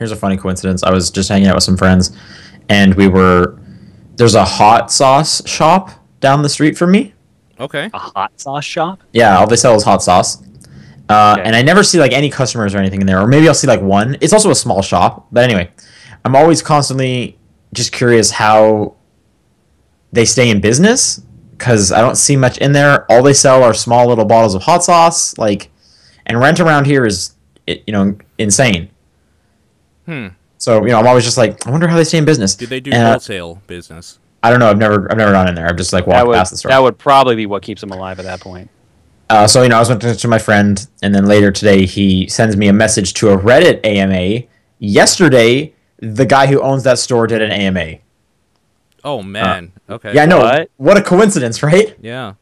here's a funny coincidence. I was just hanging out with some friends, and we were there's a hot sauce shop down the street from me. Okay. A hot sauce shop? Yeah, all they sell is hot sauce. Uh, Okay. And I never see like any customers or anything in there, or maybe I'll see like one. It's also a small shop, but anyway, I'm always constantly just curious how they stay in business because I don't see much in there. All they sell are small little bottles of hot sauce, like, and rent around here is you know insane. Hmm. So you know, I'm always just like, I wonder how they stay in business. Do they do And, wholesale business? I don't know. I've never, I've never gone in there. I've just like That walked would, past the store. that would probably be what keeps them alive at that point. Uh, so you know, I was went to, to my friend, and then later today he sends me a message to a Reddit AMA. Yesterday, the guy who owns that store did an AMA. Oh man. okay. uh, Yeah, I know. What? What a coincidence, right? Yeah.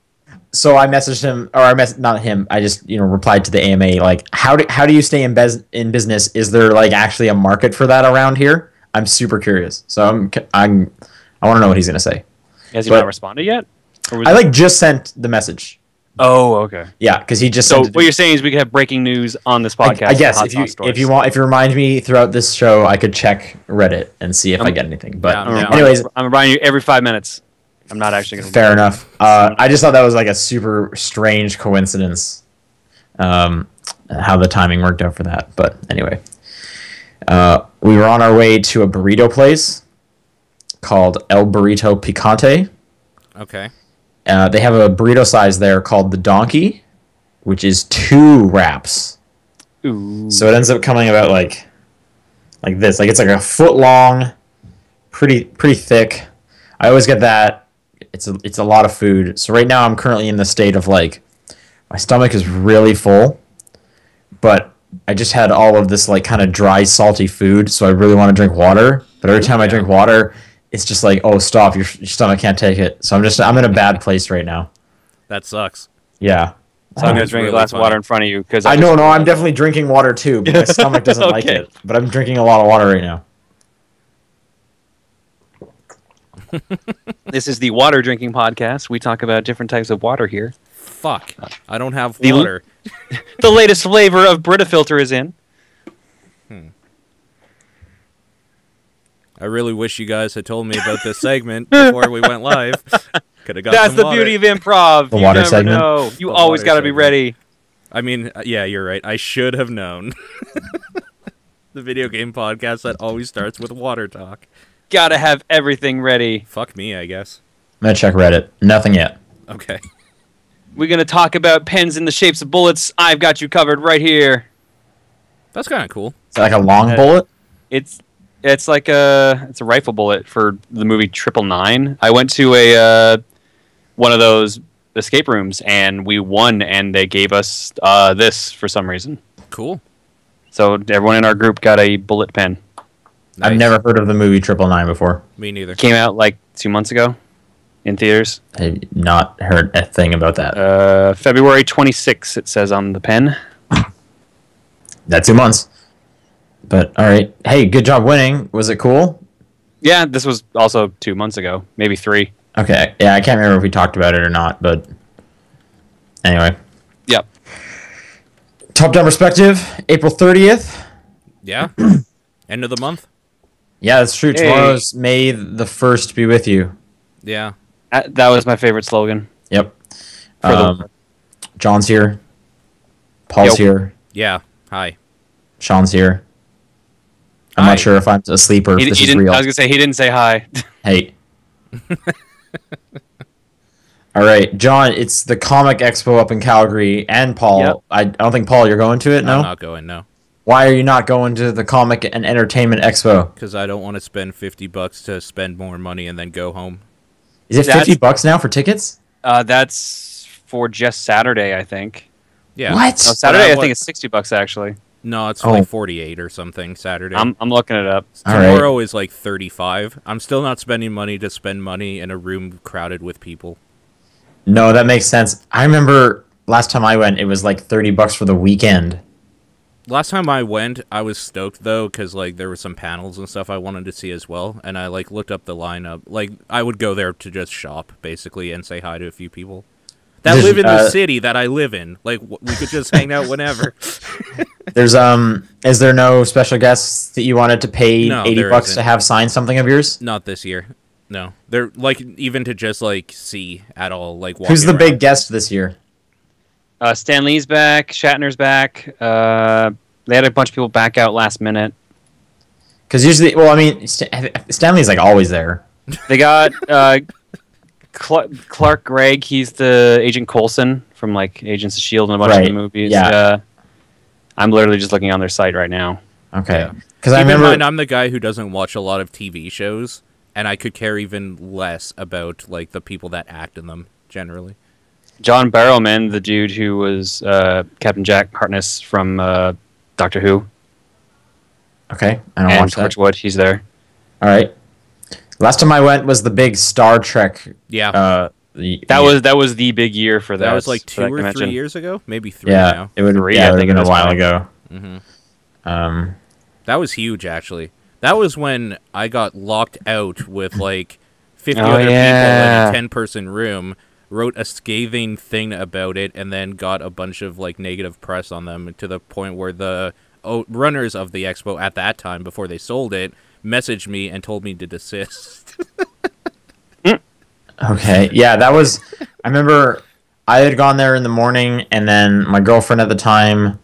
So I messaged him, or I mess not him. I just you know replied to the AMA like, how do how do you stay in bes- in business? Is there like actually a market for that around here? I'm super curious. So I'm I'm I want to know what he's gonna say. Has he But- not responded yet? Or was I it- like just sent the message. Oh, okay. Yeah, because he just So sent it. what you're saying is we could have breaking news on this podcast. I guess if you if you want if you remind me throughout this show, I could check Reddit and see if I Um, get anything. But yeah, I'm, anyways, I'm reminding you every five minutes. I'm not actually going to. fair enough. Uh, I just thought that was like a super strange coincidence. Um, how the timing worked out for that, but anyway, uh, we were on our way to a burrito place called El Burrito Picante. Okay. Uh, they have a burrito size there called the Donkey, which is two wraps. Ooh. So it ends up coming about like like this. Like it's like a foot long, pretty pretty thick. I always get that. It's a it's a lot of food. So right now I'm currently in the state of like my stomach is really full, but I just had all of this like kind of dry salty food, so I really want to drink water. But every time I drink water, it's just like, oh stop, your, your stomach can't take it. So I'm just I'm in a bad place right now. That sucks. Yeah. So I'm gonna drink really a glass funny. of water in front of you because I know, no, I'm definitely drinking water too, but my stomach doesn't like it. But I'm drinking a lot of water right now. This is the water drinking podcast. We talk about different types of water here. Fuck. I don't have The- water. The latest flavor of Brita Filter is in. I really wish you guys had told me about this segment before we went live. Could have got That's some the water. beauty of improv. The you water never segment? know. You The always got to be ready. I mean, uh, yeah, you're right. I should have known. the video game podcast that always starts with water talk. Got to have everything ready. Fuck me, I guess. I'm gonna check Reddit. Nothing yet. Okay. We're going to talk about pens in the shapes of bullets. I've got you covered right here. That's kind of cool. Is that like a long Uh, bullet? It's it's like a it's a rifle bullet for the movie Triple Nine. I went to a uh, one of those escape rooms and we won, and they gave us uh, this for some reason. Cool. So everyone in our group got a bullet pen. I've never heard of the movie Triple Nine before. Me neither. Came out like two months ago in theaters. I've not heard a thing about that. Uh, February 26th, it says on the pen. That two months. But all right. Hey, good job winning. Was it cool? Yeah, this was also two months ago, maybe three. Okay. Yeah, I can't remember if we talked about it or not, but anyway. Yep. Top down perspective, April 30th. Yeah. End of the month. Yeah, that's true. Hey. Tomorrow's May the 1st be with you. Yeah. That was my favorite slogan. Yep. For the- Um, John's here. Paul's Yo. here. Yeah. Hi. Sean's here. I'm Hi. not sure if I'm asleep or if this he is didn't, real. I was gonna say he didn't say hi. Hey. All right, John. It's the Comic Expo up in Calgary, and Paul. Yep. I, I don't think Paul, you're going to it. No. I'm not going, no. Why are you not going to the Comic and Entertainment Expo? Because I don't want to spend 50 bucks to spend more money and then go home. Is it That's- fifty bucks now for tickets? Uh, that's for just Saturday, I think. Yeah. What? No, Saturday, I I think it's sixty bucks actually. No, it's Oh. like 48 or something Saturday. I'm I'm looking it up. All right. Tomorrow is like 35. I'm still not spending money to spend money in a room crowded with people. No, that makes sense. I remember last time I went, it was like thirty bucks for the weekend. Last time I went, I was stoked though cuz like there were some panels and stuff I wanted to see as well and I like looked up the lineup. Like I would go there to just shop basically and say hi to a few people. that There's, live in the uh, city that I live in. Like we could just hang out whenever. There's um, is there no special guests that you wanted to pay No, eighty bucks to isn't. have sign something of yours? Not this year. No, they're like even to just like see at all. Like Who's the big guest this year? Uh, Stan Lee's back. Shatner's back. Uh, they had a bunch of people back out last minute. Because usually, well, I mean, St- Stan Lee's like always there. They got uh, Cl- Clark Gregg. He's the Agent Coulson from like Agents of Shield and a bunch Right, of the movies. yeah. Uh, I'm literally just looking on their site right now. Okay. Yeah. Because I Keep in remember. mind, I'm the guy who doesn't watch a lot of TV shows, and I could care even less about like the people that act in them generally. John Barrowman, the dude who was uh, Captain Jack Harkness from uh, Doctor Who, okay, I don't and watch that. Torchwood. He's there. All right. Last time I went was the big Star Trek. Yeah, Uh, the, That yeah, was that was the big year for that. that was like two or convention. three years ago, maybe three yeah. now. It would Three, yeah, I think have been at a while point. ago. hmm Um, That was huge, actually. That was when I got locked out with like 50 Oh, other people in a 10 person room, wrote a scathing thing about it, and then got a bunch of like negative press on them to the point where the oh, runners of the expo at that time, before they sold it, messaged me and told me to desist. Okay. Yeah, that was. I remember I had gone there in the morning, and then my girlfriend at the time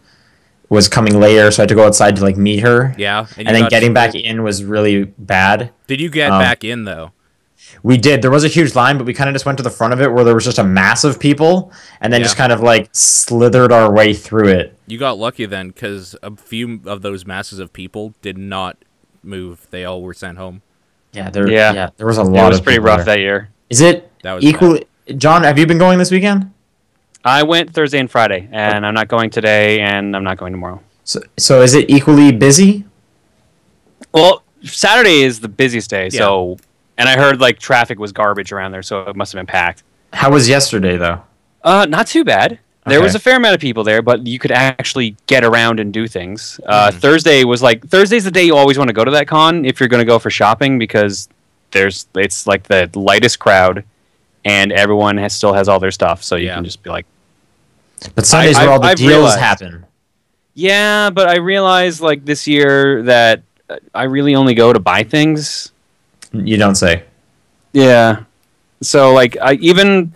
was coming later, so I had to go outside to like meet her. yeah. And, you then getting back in was really bad. Did you get um, back in though? We did. There was a huge line, but we kind of just went to the front of it where there was just a mass of people, and then Yeah. just kind of like slithered our way through it. You got lucky then, because a few of those masses of people did not move. They all were sent home. Yeah, there. Yeah, Yeah. there was a lot. It was of pretty rough there. that year. Is it That was equally? John, have you been going this weekend? I went Thursday and Friday, oh. and I'm not going today, and I'm not going tomorrow. So, so is it equally busy? Well, Saturday is the busiest day, so and I heard like traffic was garbage around there, so it must have been packed. How was yesterday though? Uh, not too bad. There was a fair amount of people there, but you could actually get around and do things. Uh, Mhm. Thursday was like Thursday's the day you always want to go to that con if you're going to go for shopping because there's it's like the lightest crowd, and everyone has, still has all their stuff, so you Yeah. can just be like, But Sundays I- where all the I've deals realized- happen. yeah, but I realized like this year that I really only go to buy things. You don't say. Yeah. So like I even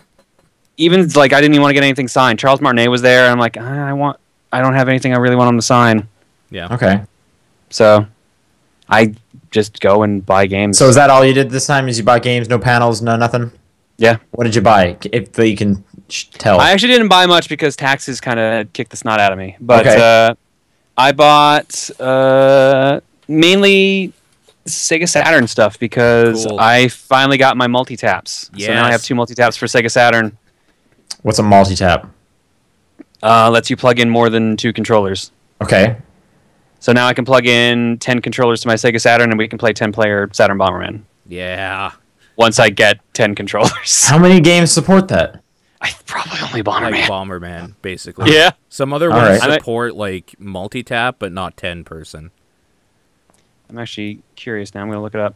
even like I didn't even want to get anything signed. Charles Martinet was there and I'm like, "Ah, I want I don't have anything I really want him to sign. Yeah. Okay. So I just go and buy games. So is that all you did this time? Is you bought games, no panels, no nothing? Yeah. What did you buy? If you can tell. I actually didn't buy much because taxes kind of kicked the snot out of me. But Okay. uh, I bought uh, mainly Sega Saturn stuff because Cool. I finally got my multi taps. So now I have two multi taps for Sega Saturn. What's a multi tap? Uh, lets you plug in more than two controllers. Okay. So now I can plug in 10 controllers to my Sega Saturn and we can play 10 player Saturn Bomberman. Yeah. Once I get 10 controllers. How many games support that? I probably only Bomberman. Like Bomberman. Bomberman, basically. Yeah. Some other All ones right. support like multi tap, but not 10 person. I'm actually curious now. I'm going to look it up.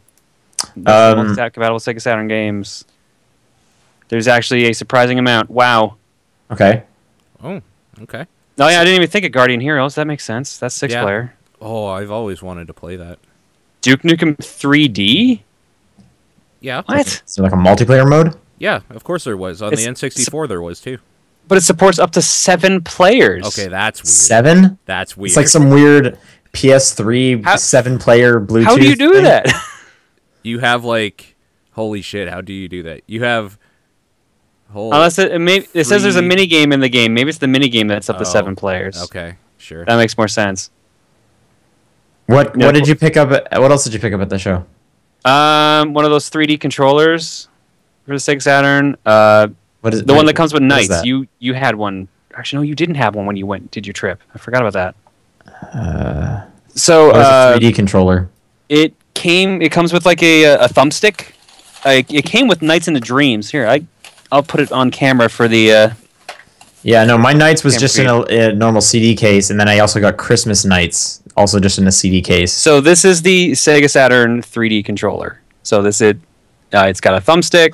Um, Multi-tap compatible Sega Saturn games. There's actually a surprising amount. Wow. Okay. Oh, okay. No, yeah, I didn't even think of Guardian Heroes. That makes sense. That's six Yeah. player. Oh, I've always wanted to play that. Duke Nukem 3D? Yeah. What? Is there like a multiplayer mode? Yeah, of course there was. On It's- the N64 there was too. But it supports up to seven players. Okay, that's weird. Seven? That's weird. It's like some weird PS3 How- seven player Bluetooth. How do you do thing. that? you have like holy shit, how do you do that? You have whole Unless it, it, may, it says there's a mini game in the game. Maybe it's the mini game that's up to seven players. Okay, sure. That makes more sense. What Yeah. What did you pick up? At, what else did you pick up at the show? Um, one of those 3D controllers for the Sega Saturn. Uh, What is the one that comes with Nights. You you had one. Actually, no, you didn't have one when you went did your trip. I forgot about that. Uh, So uh, a 3D controller? it came. It comes with like a a thumbstick. Uh, it came with Nights into Dreams. Here, I I'll put it on camera for the. Uh, Yeah, no, my Nights was just in a, a normal CD case, and then I also got Christmas Nights, also just in a CD case. so this is the Sega Saturn 3D controller. So this it. Uh, it's got a thumbstick.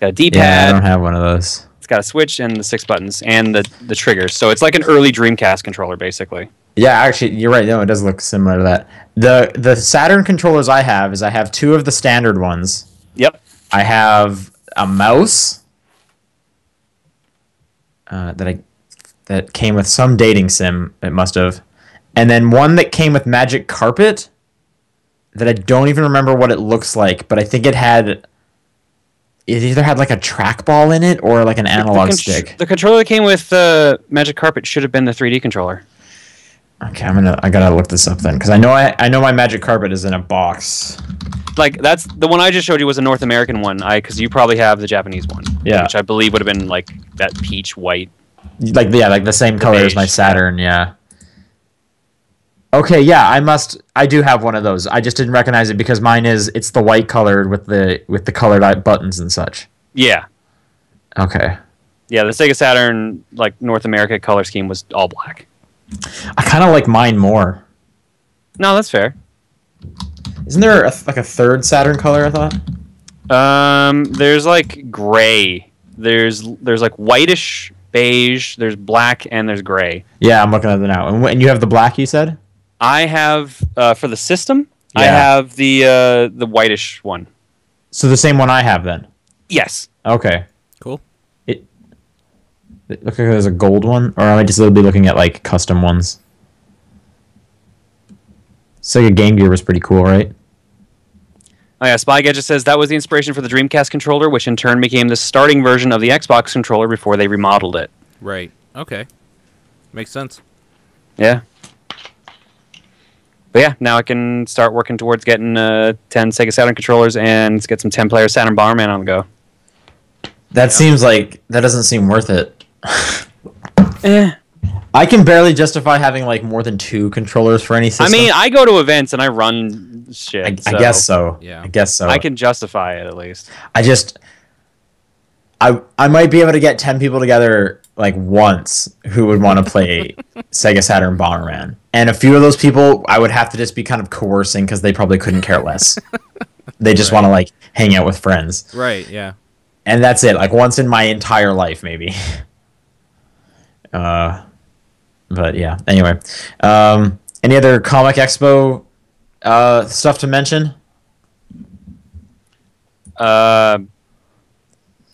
Got a D-pad. Yeah, I don't have one of those. It's got a switch and the six buttons and the the triggers. So it's like an early Dreamcast controller, basically. Yeah, actually, you're right. No, it does look similar to that. the The Saturn controllers I have is I have two of the standard ones. Yep. I have a mouse uh, that I that came with some dating sim. It must have, and then one that came with Magic Carpet that I don't even remember what it looks like, but I think it had. It either had like a trackball in it or like an analog the, stick. The controller that came with uh, Magic Carpet should have been the 3D controller. Okay, I'm gonna. I gotta look this up then because I know I, I know my Magic Carpet is in a box. Like that's the one I just showed you was a North American one. I because you probably have the Japanese one. Yeah. Which I believe would have been like that peach white. Like yeah, like the same color as my. Saturn. Yeah. Okay, yeah, I must. I do have one of those. I just didn't recognize it because mine is. It's the white colored with the with the colored buttons and such. Yeah. Okay. Yeah, the Sega Saturn like North America color scheme was all black. I kind of like mine more. No, that's fair. Isn't there a, like a third Saturn color? I thought. Um, there's like gray. There's there's like whitish beige. There's black and there's gray. Yeah, I'm looking at it now. And, and you have the black. You said. I have uh, for the system. I have the uh, the whitish one. So the same one I have then. Yes. Okay. Cool. It. it looks like there's a gold one, or am I just be looking at like custom ones? Sega Game Gear was pretty cool, right? Oh yeah, Spy Gadget says that was the inspiration for the Dreamcast controller, which in turn became the starting version of the Xbox controller before they remodeled it. Right. Okay. Makes sense. Yeah. But yeah, now I can start working towards getting uh, 10 Sega Saturn controllers and get some 10 player Saturn Bomberman on the go. That seems like that doesn't seem worth it. Eh. I can barely justify having like more than two controllers for any I mean, I go to events and I run shit. I, I guess so. Yeah. I guess so. I can justify it at least. I just, I I might be able to get ten people together like once who would want to play Sega Saturn Bomberman, and a few of those people I would have to just be kind of coercing because they probably couldn't care less. they just Right. want to like hang out with friends, Right. Yeah. and that's it. Like once in my entire life, maybe. uh, but yeah. Anyway, um, any other Comic Expo uh stuff to mention? Uh,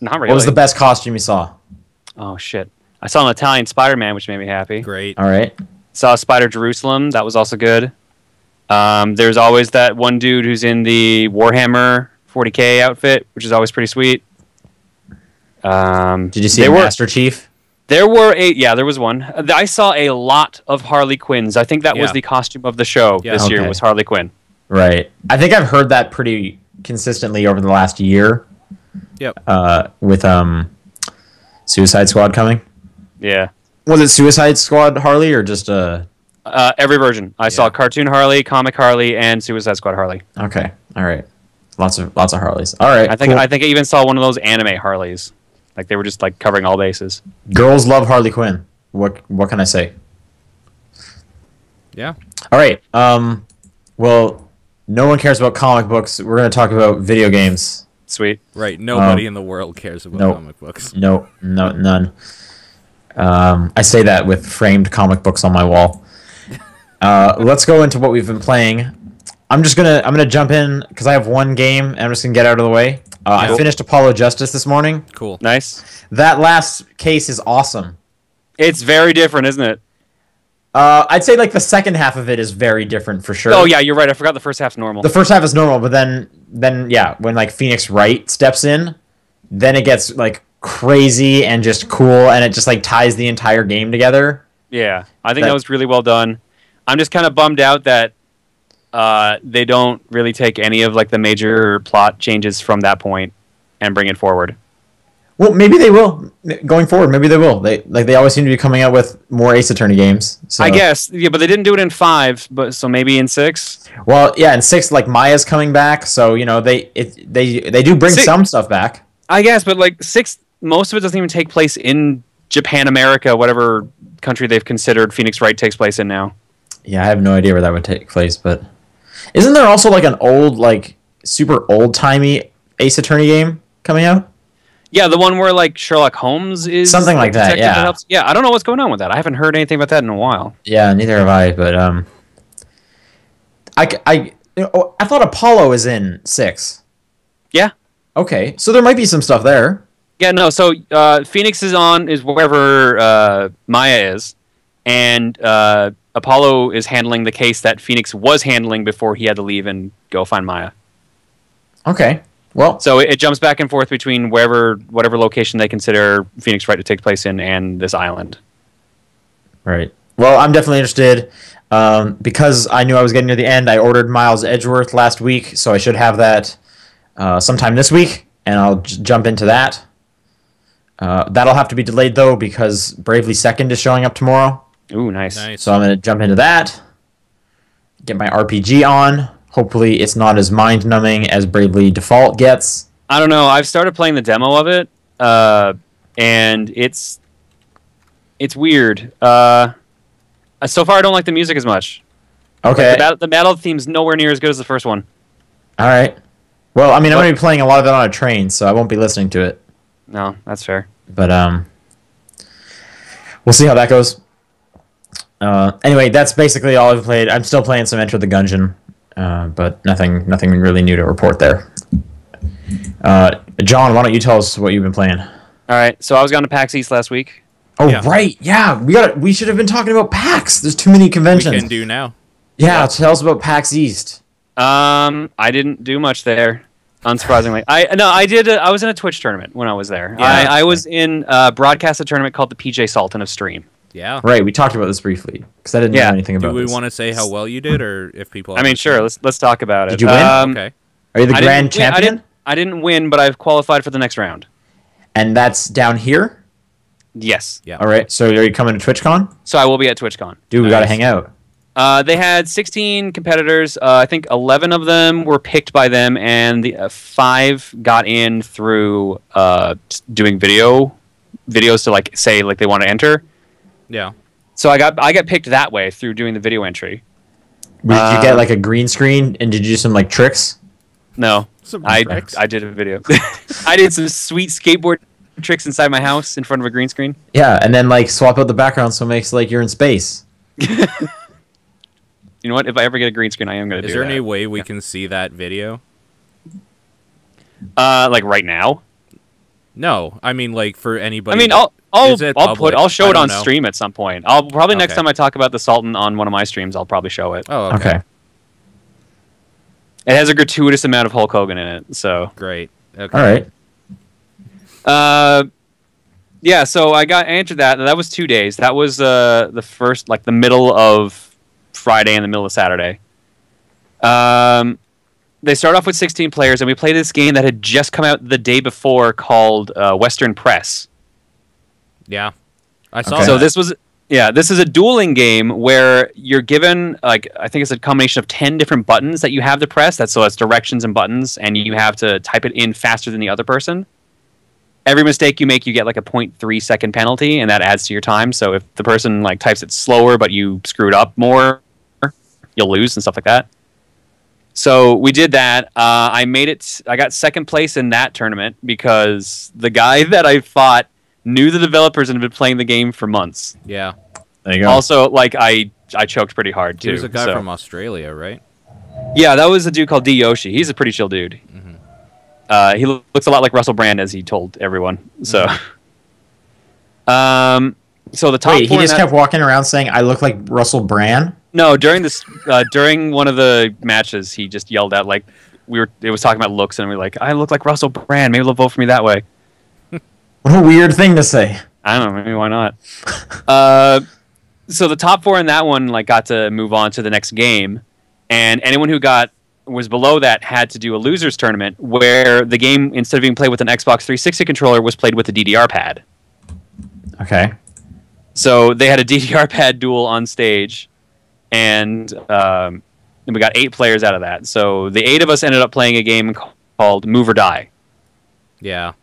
not really. What was the best costume you saw? oh shit! I saw an Italian Spider-Man, which made me happy. Great. All right. Saw Spider Jerusalem. That was also good. Um, there's always that one dude who's in the Warhammer 40k outfit, which is always pretty sweet. Um, Did you see there were Master Chief? there were eight. yeah there was one. I saw a lot of Harley Quinns. I think that was the costume of the show Yeah. this year was Harley Quinn. Right. I think I've heard that pretty consistently over the last year Yep. uh, with um, Suicide Squad coming. Yeah. Was it Suicide Squad Harley or just uh Uh, every version. I saw cartoon Harley, comic Harley, and Suicide Squad Harley. okay? All right. Lots of lots of Harleys. All right. I think cool. I think I even saw one of those anime Harleys. Like they were just like covering all bases. girls love Harley Quinn. What what can I say? Yeah. All right. Um. Well, no one cares about comic books. We're gonna talk about video games. Sweet. Right. Nobody Um, in the world cares about no. comic books. No, no, none. Um, I say that with framed comic books on my wall. Uh, let's go into what we've been playing. I'm just gonna I'm gonna jump in because I have one game and I'm just gonna get out of the way. Uh, I finished Apollo Justice this morning. Cool. Nice. That last case is awesome. It's very different, isn't it? Uh, I'd say like the second half of it is very different for sure. Oh yeah, you're right. I forgot the first half's normal. The first half is normal, but then then yeah, when like Phoenix Wright steps in, then it gets like crazy and just cool, and it just like ties the entire game together. yeah, I think that, That- was really well done. I'm just kind of bummed out that uh, they don't really take any of like the major plot changes from that point and bring it forward. Well, maybe they will going forward. Maybe they will. They like they always seem to be coming out with more Ace Attorney games. So. I guess, yeah, but they didn't do it in five. But so maybe in six. Well, yeah, and six like Maya's coming back, so you know they it they they do bring Six- some stuff back. I guess, but like six, most of it doesn't even take place in Japan, America, whatever country they've considered Phoenix Wright takes place in now. Yeah, I have no idea where that would take place, but isn't there also like an old like super old timey Ace Attorney game coming out? Yeah, the one where like Sherlock Holmes is Something like that, detective yeah. helps- Yeah, I don't know what's going on with that. I haven't heard anything about that in a while. Yeah, neither have I. But um, I I you know, I thought Apollo is in six. Yeah. Okay, so there might be some stuff there. Yeah, no. So uh, Phoenix is on is wherever uh, Maya is, and uh, Apollo is handling the case that Phoenix was handling before he had to leave and go find Maya. Okay. Well, So it, it jumps back and forth between wherever, whatever location they consider Phoenix Wright to take place in, and this island. Right. Well, I'm definitely interested. Um, because I knew I was getting near the end, I ordered Miles Edgeworth last week, so I should have that uh, sometime this week, and I'll j- jump into that. Uh, that'll have to be delayed though because Bravely Second is showing up tomorrow, Ooh, nice. Nice. so I'm gonna jump into that. Get my RPG on. Hopefully, it's not as mind numbing as Bravely Default gets. I don't know. I've started playing the demo of it, uh, and it's it's weird. Uh, so far, I don't like the music as much. Okay. The, bat- the battle theme's nowhere near as good as the first one. All right. Well, I mean, I'm gonna be playing a lot of it on a train, so I won't be listening to it. No, that's fair. but um, we'll see how that goes. Uh, anyway, that's basically all I've played. I'm still playing some Enter the Gungeon, uh, but nothing, nothing really new to report there. Uh, John, why don't you tell us what you've been playing? All right, so I was going to PAX East last week. Oh, Yeah. right, yeah, we got. We should have been talking about PAX. There's too many conventions. we conventions. can do now. yeah, tell us about PAX East. Um, I didn't do much there, unsurprisingly. I no, I did. A, I was in a Twitch tournament when I was there. Yeah. I, I was in a broadcast a tournament called the PJ Sultan of Stream. Yeah. Right, we talked about this briefly because I didn't Yeah. know anything about Do we this. want to say how well you did, or if people? I mean, sure. Let's let's talk about it. Did you win? Um, Okay. Are you the I grand didn't win- I champion? didn't, I didn't win, but I've qualified for the next round. And that's down here. Yes. Yeah. All right, so are you coming to TwitchCon? So I will be at TwitchCon. Dude, we gotta hang out. Uh, they had 16 competitors. Uh, I think 11 of them were picked by them, and the uh, five got in through uh, doing video videos to like say like they want to enter. Yeah. So I got I got picked that way through doing the video entry. Did you get Um, like a green screen and did you do some like tricks? No, Some I tricks. I did a video. I did some sweet skateboard tricks inside my house in front of a green screen. Yeah, and then like swap out the background so it makes like you're in space. You know what? If I ever get a green screen, I am going to Is do there that. any way we can see that video? uh, like right now? No, I mean like for anybody. I mean, that- I'll I'll, Is it I'll put I'll show it on know. stream at some point. I'll probably next Okay. time I talk about the Sultan on one of my streams, I'll probably show it. Oh, okay. Okay. It has a gratuitous amount of Hulk Hogan in it, so Great. Okay. All right. uh, yeah. So I got answered that. That was two days. That was uh the first like the middle of Friday and the middle of Saturday. Um, they start off with 16 players, and we played this game that had just come out the day before called uh, Western Press. Yeah. I saw Okay. So this was yeah, this is a dueling game where you're given like I think it's a combination of ten different buttons that you have to press. That's so it's directions and buttons, and you have to type it in faster than the other person. Every mistake you make, you get like a 0.3 second penalty, and that adds to your time. So if the person like types it slower, but you screwed up more, you'll lose and stuff like that. So we did that. Uh, I made it. I got second place in that tournament because the guy that I fought knew the developers and had been playing the game for months. yeah. There you go. Also, like I, I choked pretty hard too. He was a guy so- from Australia, right? Yeah, that was a dude called D Yoshi. He's a pretty chill dude. Mm-hmm. Uh, he lo- looks a lot like Russell Brand, as he told everyone. So, um, so the top Wait, he just that- kept walking around saying, "I look like Russell Brand." no during this uh, during one of the matches, he just yelled out like we were. It was talking about looks, and we were like, I look like Russell Brand. Maybe they'll vote for me that way. What a weird thing to say. I don't know. Maybe why not? uh, so the top four in that one like got to move on to the next game, and anyone who got was below that had to do a losers tournament where the game instead of being played with an Xbox 360 controller was played with a DDR pad. Okay. So they had a DDR pad duel on stage, and um, and we got eight players out of that. So the eight of us ended up playing a game called Move or Die. Yeah.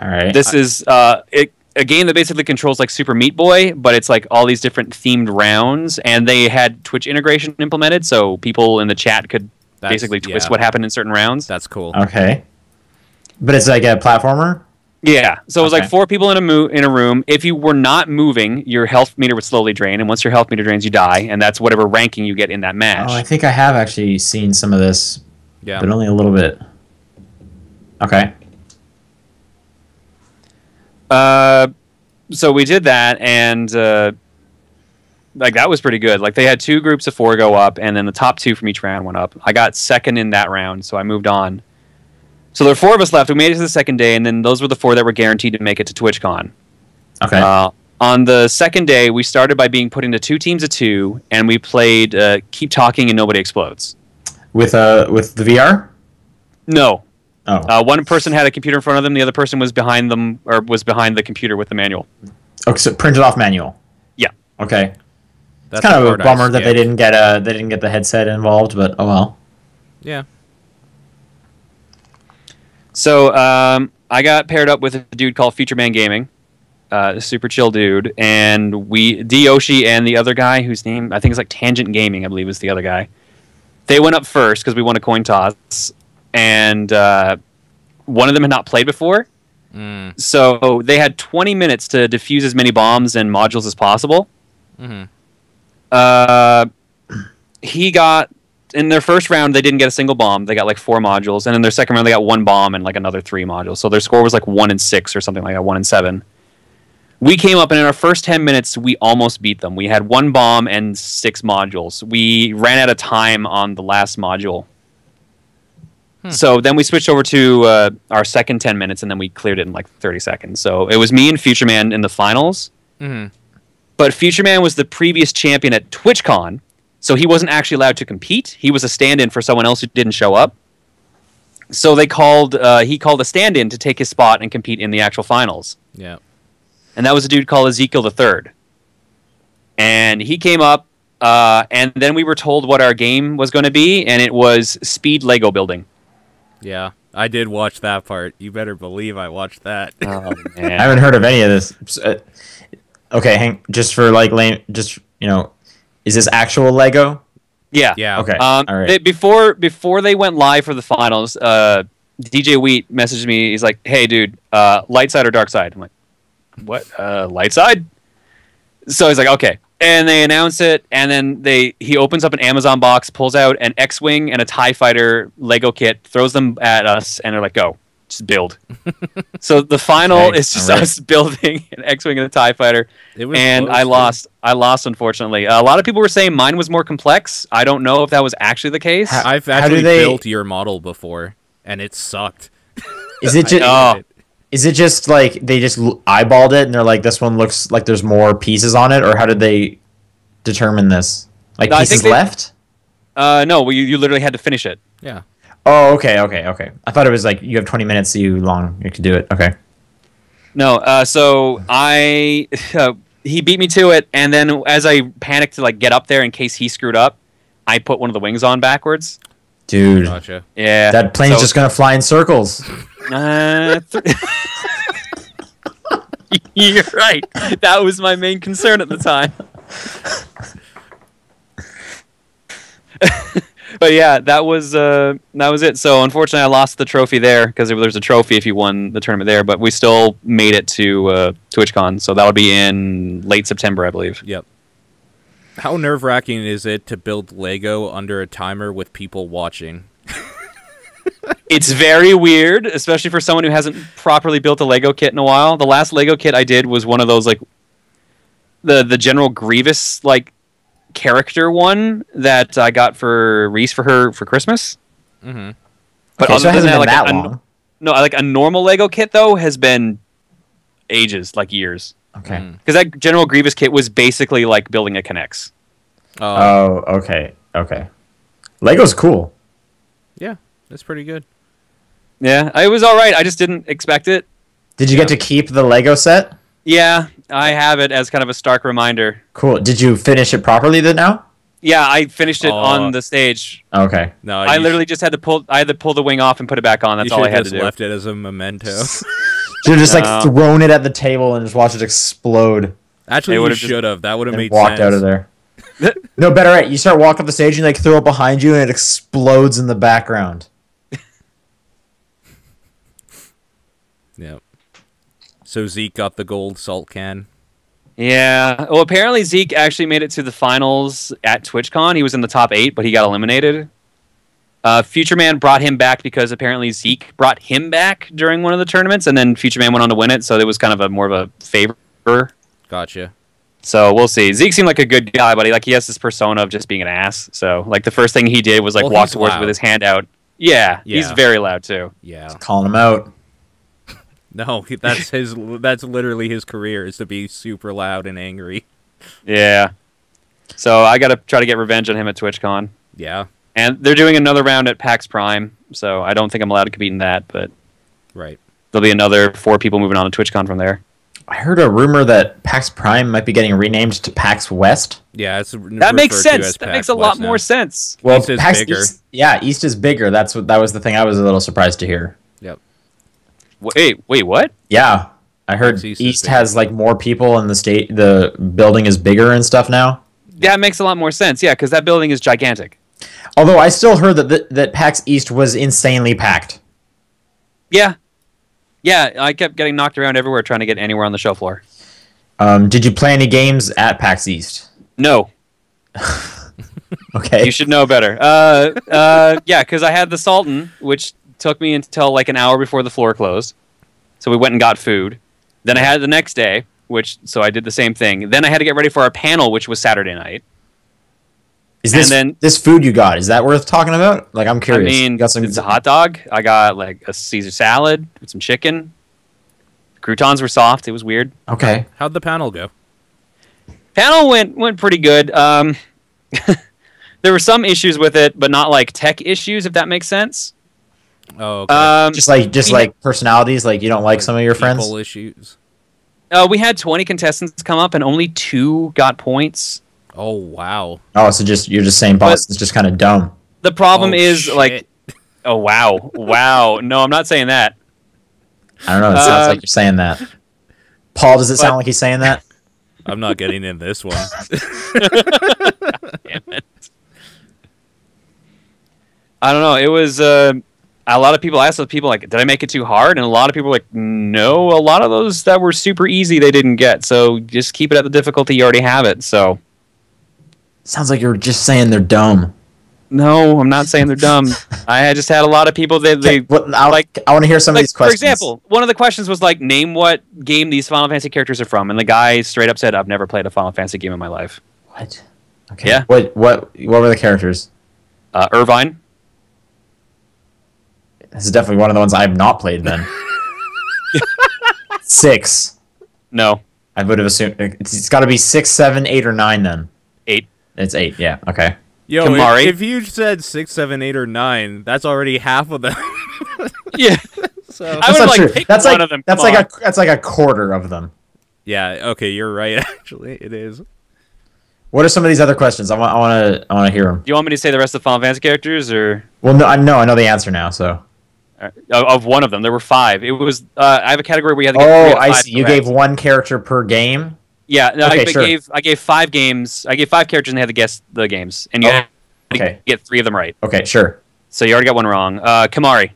All right. This is uh, it, a game that basically controls like Super Meat Boy, but it's like all these different themed rounds, and they had Twitch integration implemented, so people in the chat could That's- basically twist yeah. what happened in certain rounds. That's cool. okay. But it's like a platformer. Yeah, so it was Okay. like four people in a mo- in a room. If you were not moving, your health meter would slowly drain, and once your health meter drains, you die, and that's whatever ranking you get in that match. Oh, I think I have actually seen some of this, Yeah. but only a little bit. Okay. Uh, so we did that, and uh, like that was pretty good. Like they had two groups of four go up, and then the top two from each round went up. I got second in that round, so I moved on. So there were four of us left. We made it to the second day, and then those were the four that were guaranteed to make it to TwitchCon. Okay. Uh, on the second day, we started by being put into two teams of two, and we played uh, Keep Talking and Nobody Explodes. with uh with the VR. No, Oh. uh, one person had a computer in front of them. The other person was behind them, or was behind the computer with the manual. okay. So printed off manual. Yeah. Okay. That's It's kind the of a bummer that they didn't get uh they didn't get the headset involved, but oh well. Yeah. So um, I got paired up with a dude called Future Man Gaming, uh, a super chill dude, and we Dioshi and the other guy whose name I think is like Tangent Gaming, I believe is the other guy. They went up first because we won a coin toss, and uh, one of them had not played before, Mm. so they had 20 minutes to defuse as many bombs and modules as possible. hmm Uh, he got in their first round they didn't get a single bomb. They got like four modules, and in their second round they got one bomb and like another three modules. So their score was like one and six or something like that, one and seven. We came up and in our first ten minutes we almost beat them. We had one bomb and six modules. We ran out of time on the last module. So then we switched over to uh, our second ten minutes, and then we cleared it in like thirty seconds. So it was me and Future Man in the finals hmm but Future Man was the previous champion at TwitchCon, so he wasn't actually allowed to compete. He was a stand-in for someone else who didn't show up. So they called uh, he called a stand-in to take his spot and compete in the actual finals, Yeah. and that was a dude called Ezekiel the Third. And he came up, uh, and then we were told what our game was going to be, and it was speed Lego building. Yeah. I did watch that part. You better believe I watched that. Oh man. I haven't heard of any of this. Uh, okay, hang just for like lame just you know, is this actual Lego? yeah, yeah. Okay. Um, all right. they, before before they went live for the finals, uh, DJ Wheat messaged me. He's like, "Hey, dude, uh, light side or dark side?" I'm like, "What? Uh, light side?" So he's like, "Okay." And they announce it, and then they he opens up an Amazon box, pulls out an X-wing and a Tie Fighter Lego kit, throws them at us, and they're like, "Go, just build." so the final Okay, is just alright. us building an X-wing and a Tie Fighter It was and close, I dude. lost. I lost, unfortunately. a lot of people were saying mine was more complex. I don't know if that was actually the case. How- I've actually they- built your model before, and it sucked. Is it just Oh. It- is it just like they just eyeballed it and they're like this one looks like there's more pieces on it or how did they determine this? Like No, pieces they- left? Uh, no, well, you, you literally had to finish it. Yeah. Oh, okay, okay, okay. I thought it was like you have 20 minutes so you long you could do it. Okay. No, uh, so I uh, he beat me to it, and then as I panicked to like get up there in case he screwed up, I put one of the wings on backwards. Dude, Gotcha. Yeah, that plane's so- just going to fly in circles. Uh, You're right. That was my main concern at the time. but yeah, that was uh, that was it. So unfortunately, I lost the trophy there because there's a trophy if you won the tournament there. But we still made it to uh, TwitchCon, so that'll be in late September, I believe. Yep. How nerve wracking is it to build Lego under a timer with people watching? It's very weird, especially for someone who hasn't properly built a Lego kit in a while. The last Lego kit I did was one of those like the the General Grievous like character one that I got for Reese for her for Christmas. Mm-hmm. But okay, it other hasn't than been that, that like, a- No, like a normal Lego kit though has been ages, like years. Okay. Mm. Because that General Grievous kit was basically like building a K'Nex. Oh, Oh, okay. Okay. Lego's cool. yeah. That's pretty good. Yeah, it was all right. I just didn't expect it. Did you get to keep the Lego set? Yeah, I have it as kind of a stark reminder. Cool. Did you finish it properly then now? Yeah, I finished it Aw. on the stage. Okay. No, I you literally just had to pull. I had to pull the wing off and put it back on. That's all I had just to do. left it as a memento. Should have just like No. thrown it at the table and just watched it explode Actually, They you would've should have. That would have and made walked sense. out of there. no, better right. You start walking up the stage and like throw it behind you and it explodes in the background. Yep. So Zeke got the gold salt can. Yeah. Well, apparently Zeke actually made it to the finals at TwitchCon. He was in the top eight, but he got eliminated. Uh, Future Man brought him back because apparently Zeke brought him back during one of the tournaments, and then Future Man went on to win it. So it was kind of a more of a favor. Gotcha. So we'll see. Zeke seemed like a good guy, but he like he has this persona of just being an ass. So like the first thing he did was like Well, walk towards loud. with his hand out. Yeah, he's very loud too. Yeah. Calling him out. No, that's his. That's literally his career is to be super loud and angry. Yeah. So I got to try to get revenge on him at TwitchCon. Yeah. And they're doing another round at PAX Prime, so I don't think I'm allowed to compete in that, but Right. there'll be another four people moving on to TwitchCon from there. I heard a rumor that PAX Prime might be getting renamed to PAX West. Yeah. It's That makes sense. That makes a lot more sense. East is bigger. East, yeah, East is bigger. That's what that was the thing I was a little surprised to hear. Yep. Wait, wait, what? Yeah, I heard East East, has like more people and the state. The building is bigger and stuff now. That makes a lot more sense. Yeah, because that building is gigantic. Although I still heard that that, that PAX East was insanely packed. Yeah. Yeah, I kept getting knocked around everywhere trying to get anywhere on the show floor. Um, did you play any games at PAX East? No, Okay. you should know better. Uh, uh, yeah, because I had the Sultan, which took me until like an hour before the floor closed. So we went and got food. Then I had it the next day, which so I did the same thing. Then I had to get ready for our panel, which was Saturday night. is this and then- this food you got? Is that worth talking about? Like, I'm curious. I mean, You got some. it's a hot dog. I got like a Caesar salad with some chicken. Croutons were soft. It was weird. Okay. How'd the panel go? Panel went went pretty good. Um, there were some issues with it, but not like tech issues, if that makes sense. Oh, okay. Um, Just like just we like personalities, like you don't like some of your friends. People issues. uh, we had 20 contestants come up, and only two got points. Oh wow. Oh, so just you're just saying Boston's just kind of dumb. The problem Oh, is shit. like, oh wow, wow. No, I'm not saying that. I don't know. It sounds Um, like you're saying that. Paul, does it but- sound like he's saying that? I'm not getting in this one. Damn it. I don't know. It was uh, a lot of people asked those people like, "Did I make it too hard?" And a lot of people were like, "No." A lot of those that were super easy, they didn't get. So just keep it at the difficulty you already have it. So Sounds like you're just saying they're dumb. no, I'm not saying they're dumb. I just had a lot of people that they what, I, like- I want to hear some of these questions. for example, one of the questions was like, "Name what game these Final Fantasy characters are from," and the guy straight up said, "I've never played a Final Fantasy game in my life." what? Okay. Yeah. What what what were the characters? Uh, Irvine, This is definitely one of the ones I have not played. Then six. no, I would have assumed it's, it's got to be six, seven, eight, or nine. Then eight. it's eight. Yeah. Okay. Yo, Kamari. if, if you said six, seven, eight, or nine, that's already half of them. Yeah, so I That's would like true. pick That's one like of them. that's Come like on. a that's like a quarter of them. yeah, okay, you're right. Actually, it is. What are some of these other questions? I want I want to I want to hear them. Do you want me to say the rest of the Final Fantasy characters, or Well, no, I know I know the answer now. So. Uh, of one of them? There were five. It was. Uh, I have a category where you had to get. three Oh, out I see. You gave one character per game. Yeah, no, Okay, I sure. gave. I gave five games. I gave five characters, and they had to guess the games, and you Oh, had to okay. get three of them right. Okay, sure. So you already got one wrong. Uh, Kimahri.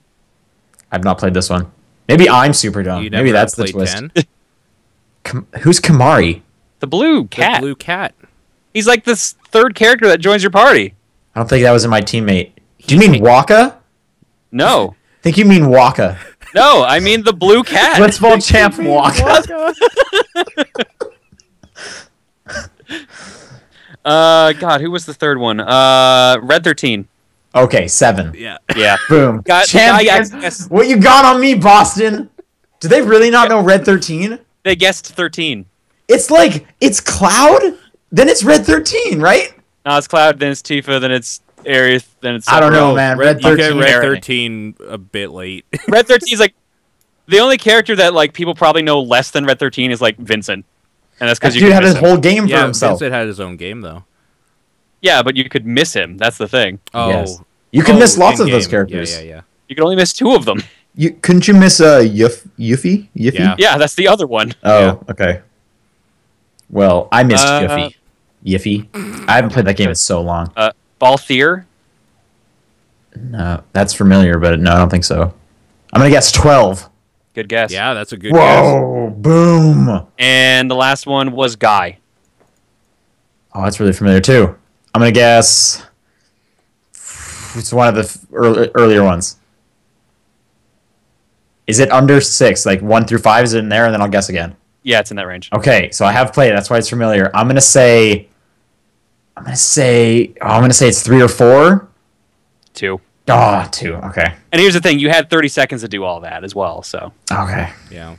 I've not played this one. Maybe I'm super dumb. you Maybe that's the twist. Kam- who's Kimahri? The blue cat. The blue cat. He's like this third character that joins your party. I don't think that was in my teammate. Do you mean Wakka? No, I think you mean Wakka. no, I mean the blue cat. Blitzball champ Wakka. Uh, God, who was the third one? Uh, Red Thirteen. Okay, seven. Yeah. Yeah. Boom. Got- Champions. guy- yes. What you got on me, Boston? Do they really not know Red 13? They guessed thirteen. It's like, it's Cloud? Then it's Red 13, right? No, it's Cloud, then it's Tifa, then it's Aerith, then it's. I don't know, man. Red, Red thirteen. Red 13 a bit late. Red 13 is like the only character that like people probably know less than Red 13 is like Vincent, and that's That because you dude had his him. whole game for yeah, himself. Vincent had his own game, though. Yeah, but you could miss him. That's the thing. Oh. Yes. You can Oh, miss lots of those characters. Yeah, yeah, yeah. You could only miss two of them. You couldn't you miss uh Yuf Yuffie? Yuffie? Yeah. Yeah, that's the other one. Oh, Yeah. okay. Well, I missed Uh, Yuffie. Yiffy. I haven't played that game in so long. Balthier. No, that's familiar, but no, I don't think so. I'm gonna guess twelve. Good guess. Yeah, that's a good guess. Whoa! Boom! And the last one was Guy. Oh, that's really familiar too. I'm gonna guess. It's one of the early, earlier ones. Is it under six? Like one through five? Is it in there? And then I'll guess again. Yeah, it's in that range. Okay, so I have played. That's why it's familiar. I'm gonna say. I'm gonna say. Oh, I'm gonna say it's three or four. Two. Ah, Oh, two. Okay. And here's the thing: you had 30 seconds to do all that as well. So, Okay. Yeah.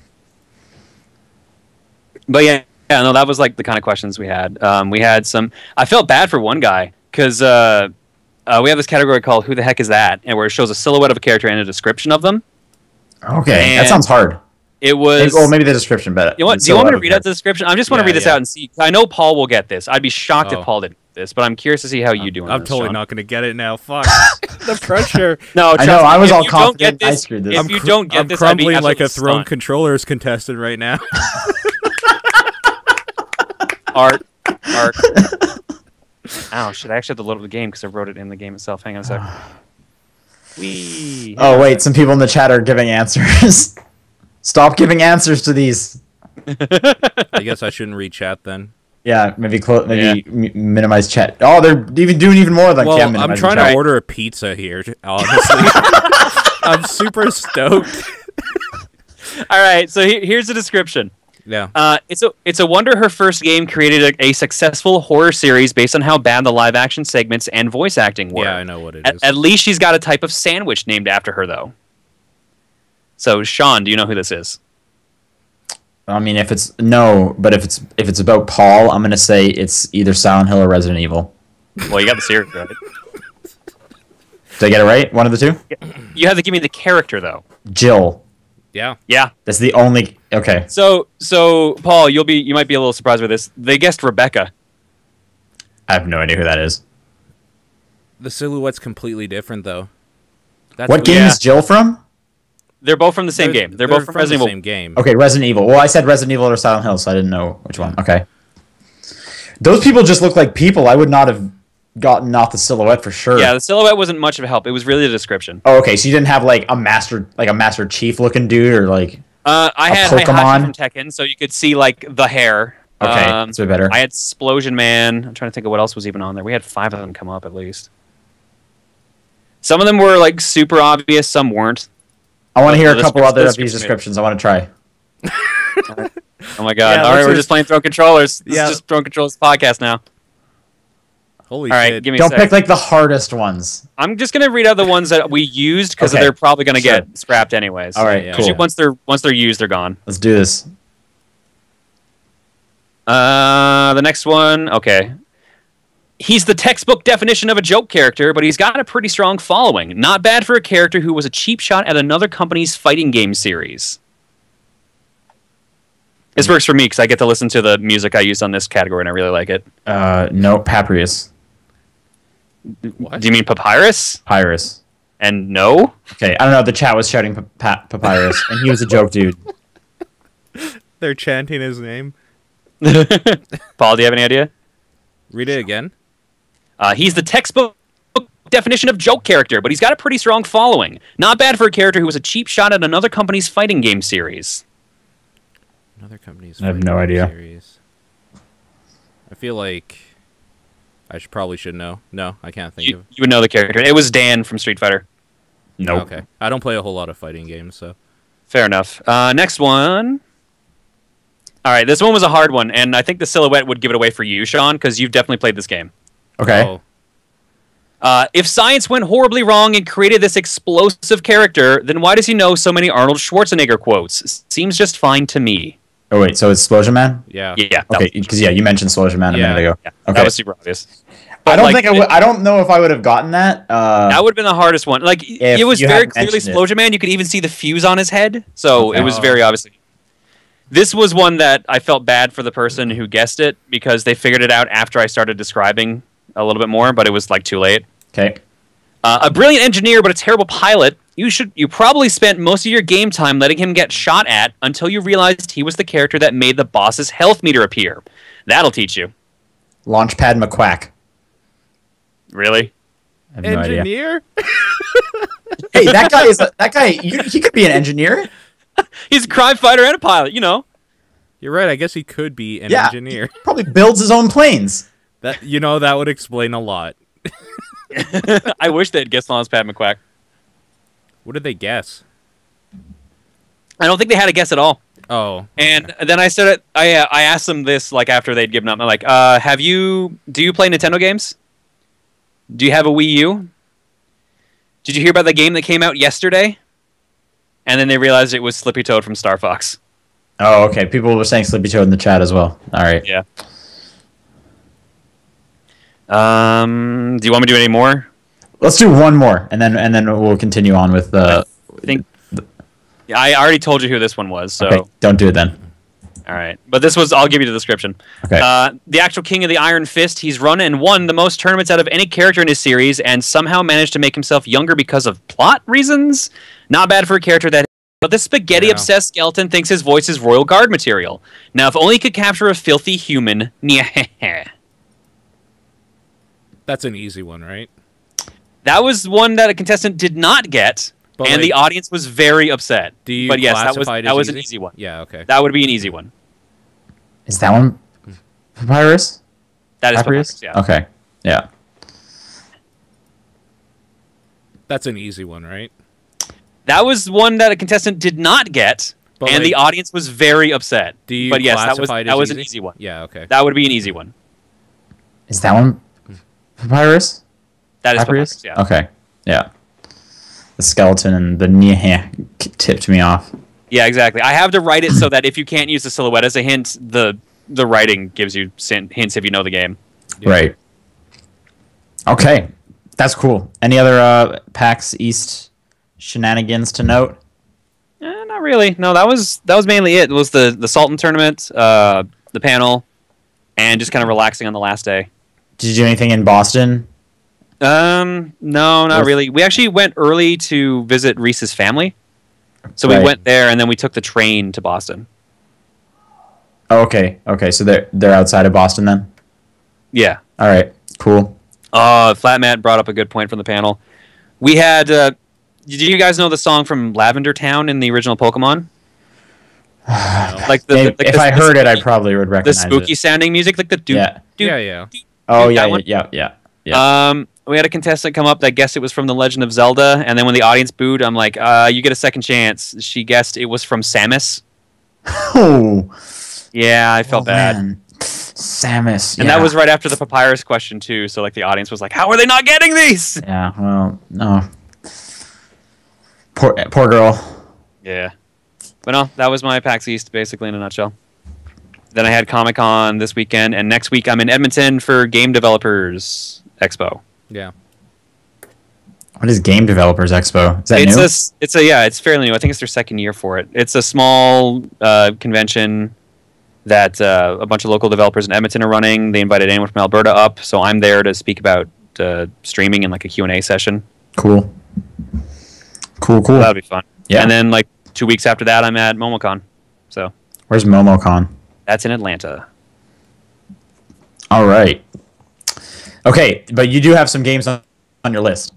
but yeah, yeah, no, that was like the kind of questions we had. Um, we had some. I felt bad for one guy because uh, uh, we have this category called "Who the heck is that?" and where it shows a silhouette of a character and a description of them. Okay. that sounds hard. It was. Maybe, well, maybe the description, but You know what? Do you want me to read out the description? I just want to read this yeah. out and see. I know Paul will get this. I'd be shocked Oh. if Paul didn't get this, but I'm curious to see how you do. on I'm this, totally Sean. not going to get it now. Fuck. the pressure. No, I know, me, I was all you confident get I screwed this. If I'm you cr- don't get I'm this, I'd be crumbling like a absolutely thrown stunned. controllers contestant right now. Art, art. Ow! Should I actually have to load up the game because I wrote it in the game itself? Hang on a sec. Wee. Oh wait, some people in the chat are giving answers. Stop giving answers to these. I guess I shouldn't read chat then. Yeah, maybe close. Maybe m- minimize chat. Oh, they're even doing even more than Well, yeah, I'm trying chat. to order a pizza here. Honestly, I'm super stoked. All right. So he- here's the description. Yeah. Uh, it's a it's a wonder her first game created a, a successful horror series based on how bad the live action segments and voice acting were. Yeah, I know what it At, is. at least she's got a type of sandwich named after her, though. So, Sean, do you know who this is? I mean, if it's no, but if it's if it's about Paul, I'm gonna say it's either Silent Hill or Resident Evil. Well, you got the series right. Did I get it right? One of the two. You have to give me the character, though. Jill. yeah. Yeah. That's the only. Okay. So, so Paul, you'll be you might be a little surprised with this. They guessed Rebecca. I have no idea who that is. The silhouette's completely different though. That's What game Yeah. is Jill from? They're both from the same game. They're, both from, Resident the Evil. same game. Okay, Resident Evil. Well, I said Resident Evil or Silent Hill, so I didn't know which one. Okay. Those people just look like people. I would not have gotten off the silhouette for sure. Yeah, the silhouette wasn't much of a help. It was really the description. Oh, okay. So you didn't have like a master, like a Master Chief looking dude, or like. Uh, I A had Pokemon? From Tekken, so you could see like the hair. Okay, Um, that's way better. I had Explosion Man. I'm trying to think of what else was even on there. We had five of them come up at least. Some of them were like super obvious. Some weren't. I want to hear a couple other of these descriptions. I want to try. Oh my god! Yeah, All right, we're just- just playing Throw Controllers. This Yeah. is just Throw Controllers podcast now. Holy All right, shit. give me Don't a pick like the hardest ones. I'm just gonna read out the ones that we used because Okay. they're probably gonna Sure. get scrapped anyways. All right, Yeah. 'Cause cool. once they're once they're used, they're gone. Let's do this. Uh, the next one, okay. He's the textbook definition of a joke character, but he's got a pretty strong following. Not bad for a character who was a cheap shot at another company's fighting game series. This works for me because I get to listen to the music I used on this category and I really like it. Uh, no, Papyrus. What? Do you mean Papyrus? Papyrus. And no? Okay, I don't know. The chat was shouting pa- pa- Papyrus, and he was a joke dude. They're chanting his name. Paul, do you have any idea? Read it again. Uh, he's the textbook definition of joke character, but he's got a pretty strong following. Not bad for a character who was a cheap shot at another company's fighting game series. Another company's. I have no game idea. Series. I feel like I should probably should know. No, I can't think You, of. you would know the character. It was Dan from Street Fighter. Nope. Okay, I don't play a whole lot of fighting games, so Fair enough. Uh, next one. All right, this one was a hard one, and I think the silhouette would give it away for you, Sean, because you've definitely played this game. Okay. Oh, Uh, if science went horribly wrong and created this explosive character, then why does he know so many Arnold Schwarzenegger quotes? Seems just fine to me. Oh wait, so it's Explosion Man. yeah. Yeah, Okay, because yeah, you mentioned Explosion Man a Yeah. minute ago. yeah, Okay. that was super obvious. I don't like, think I don't know if I would have gotten that. Uh, That would have been the hardest one. Like it was very clearly. Explosion Man. You could even see the fuse on his head, so Okay. it was very obvious. This was one that I felt bad for the person who guessed it because they figured it out after I started describing a little bit more, but it was like too late. okay. Uh, a brilliant engineer, but a terrible pilot. You should. You probably spent most of your game time letting him get shot at until you realized he was the character that made the boss's health meter appear. That'll teach you. Launchpad McQuack. Really? I have no idea. Engineer. Hey, that guy is a, that guy. You, he could be an engineer. He's a crime fighter and a pilot. You know. You're right. I guess he could be an Yeah. engineer. Probably builds his own planes. That you know that would explain a lot. I wish they'd guessed Launchpad McQuack. What did they guess? I don't think they had a guess at all. Oh, And then I said, I uh, I asked them this like after they'd given up. I'm like, uh, have you? Do you play Nintendo games? Do you have a Wii U? Did you hear about the game that came out yesterday? And then they realized it was Slippy Toad from Star Fox. Oh, okay. People were saying Slippy Toad in the chat as well. All right. Yeah. Um, do you want me to do any more? Let's do one more, and then and then we'll continue on with the. I think. Yeah, I already told you who this one was. So, okay, don't do it then. all right. But this was. I'll give you the description. Okay. Uh, the actual king of the Iron Fist. He's run and won the most tournaments out of any character in his series, and somehow managed to make himself younger because of plot reasons. Not bad for a character that. But this spaghetti obsessed skeleton thinks his voice is royal guard material. Now, if only he could capture a filthy human. that's an easy one, right? that was one that a contestant did not get, But, and like, the audience was very upset. Do you but yes, that was that as was an easy? easy one. Yeah. Okay. That would be an easy one. Is that one Papyrus? That is Papyrus? Papyrus, yeah. Okay. Yeah. That's an easy one, right? That was one that a contestant did not get, But, and like, the audience was very upset. Do you but yes, that was that as was an easy? easy one. Yeah. Okay. That would be an easy one. Is that one Papyrus? That is Papyrus? Papyrus, yeah. Okay. Yeah. The skeleton and the knee tipped me off. Yeah, exactly. I have to write it so that if you can't use the silhouette as a hint, the the writing gives you hints if you know the game. Yeah. Right. Okay. That's cool. Any other uh, PAX East shenanigans to note? Eh, not really. No, that was that was mainly it. It was the the Sultan tournament, uh, the panel, and just kind of relaxing on the last day. Did you do anything in Boston? Um, no, not Or- really. We actually went early to visit Reese's family. So we went there and then we took the train to Boston. Oh, okay. Okay. So they're they're outside of Boston then. Yeah. All right. Cool. Uh, Flat Matt brought up a good point from the panel. We had. Uh, do you guys know the song from Lavender Town in the original Pokemon? Like the, Maybe- like if the- I the heard it, I probably would recognize it. the spooky it. sounding music, like the do Yeah. do. yeah. Yeah. Oh that yeah, yeah, yeah, yeah. Um, we had a contestant come up that guessed it was from The Legend of Zelda, and then when the audience booed, I'm like, uh, "You get a second chance." She guessed it was from Samus. Oh, Yeah, I felt oh, bad. man. Samus. And yeah. that was right after the papyrus question too. So like the audience was like, "How are they not getting these?" Yeah. Well, no. Poor poor girl. Yeah, but no, that was my PAX East basically in a nutshell. Then I had Comic Con this weekend, and next week I'm in Edmonton for Game Developers Expo. Yeah. What is Game Developers Expo? Is that it's new? a s- it's a yeah, it's fairly new. I think it's their second year for it. It's a small uh, convention that uh, a bunch of local developers in Edmonton are running. They invited anyone from Alberta up, so I'm there to speak about uh, streaming in like a Q and A session. cool. Cool. Cool. That'll be fun. Yeah. And then like two weeks after that, I'm at MomoCon. So Where's MomoCon? That's in Atlanta. All right. Okay, but you do have some games on, on your list.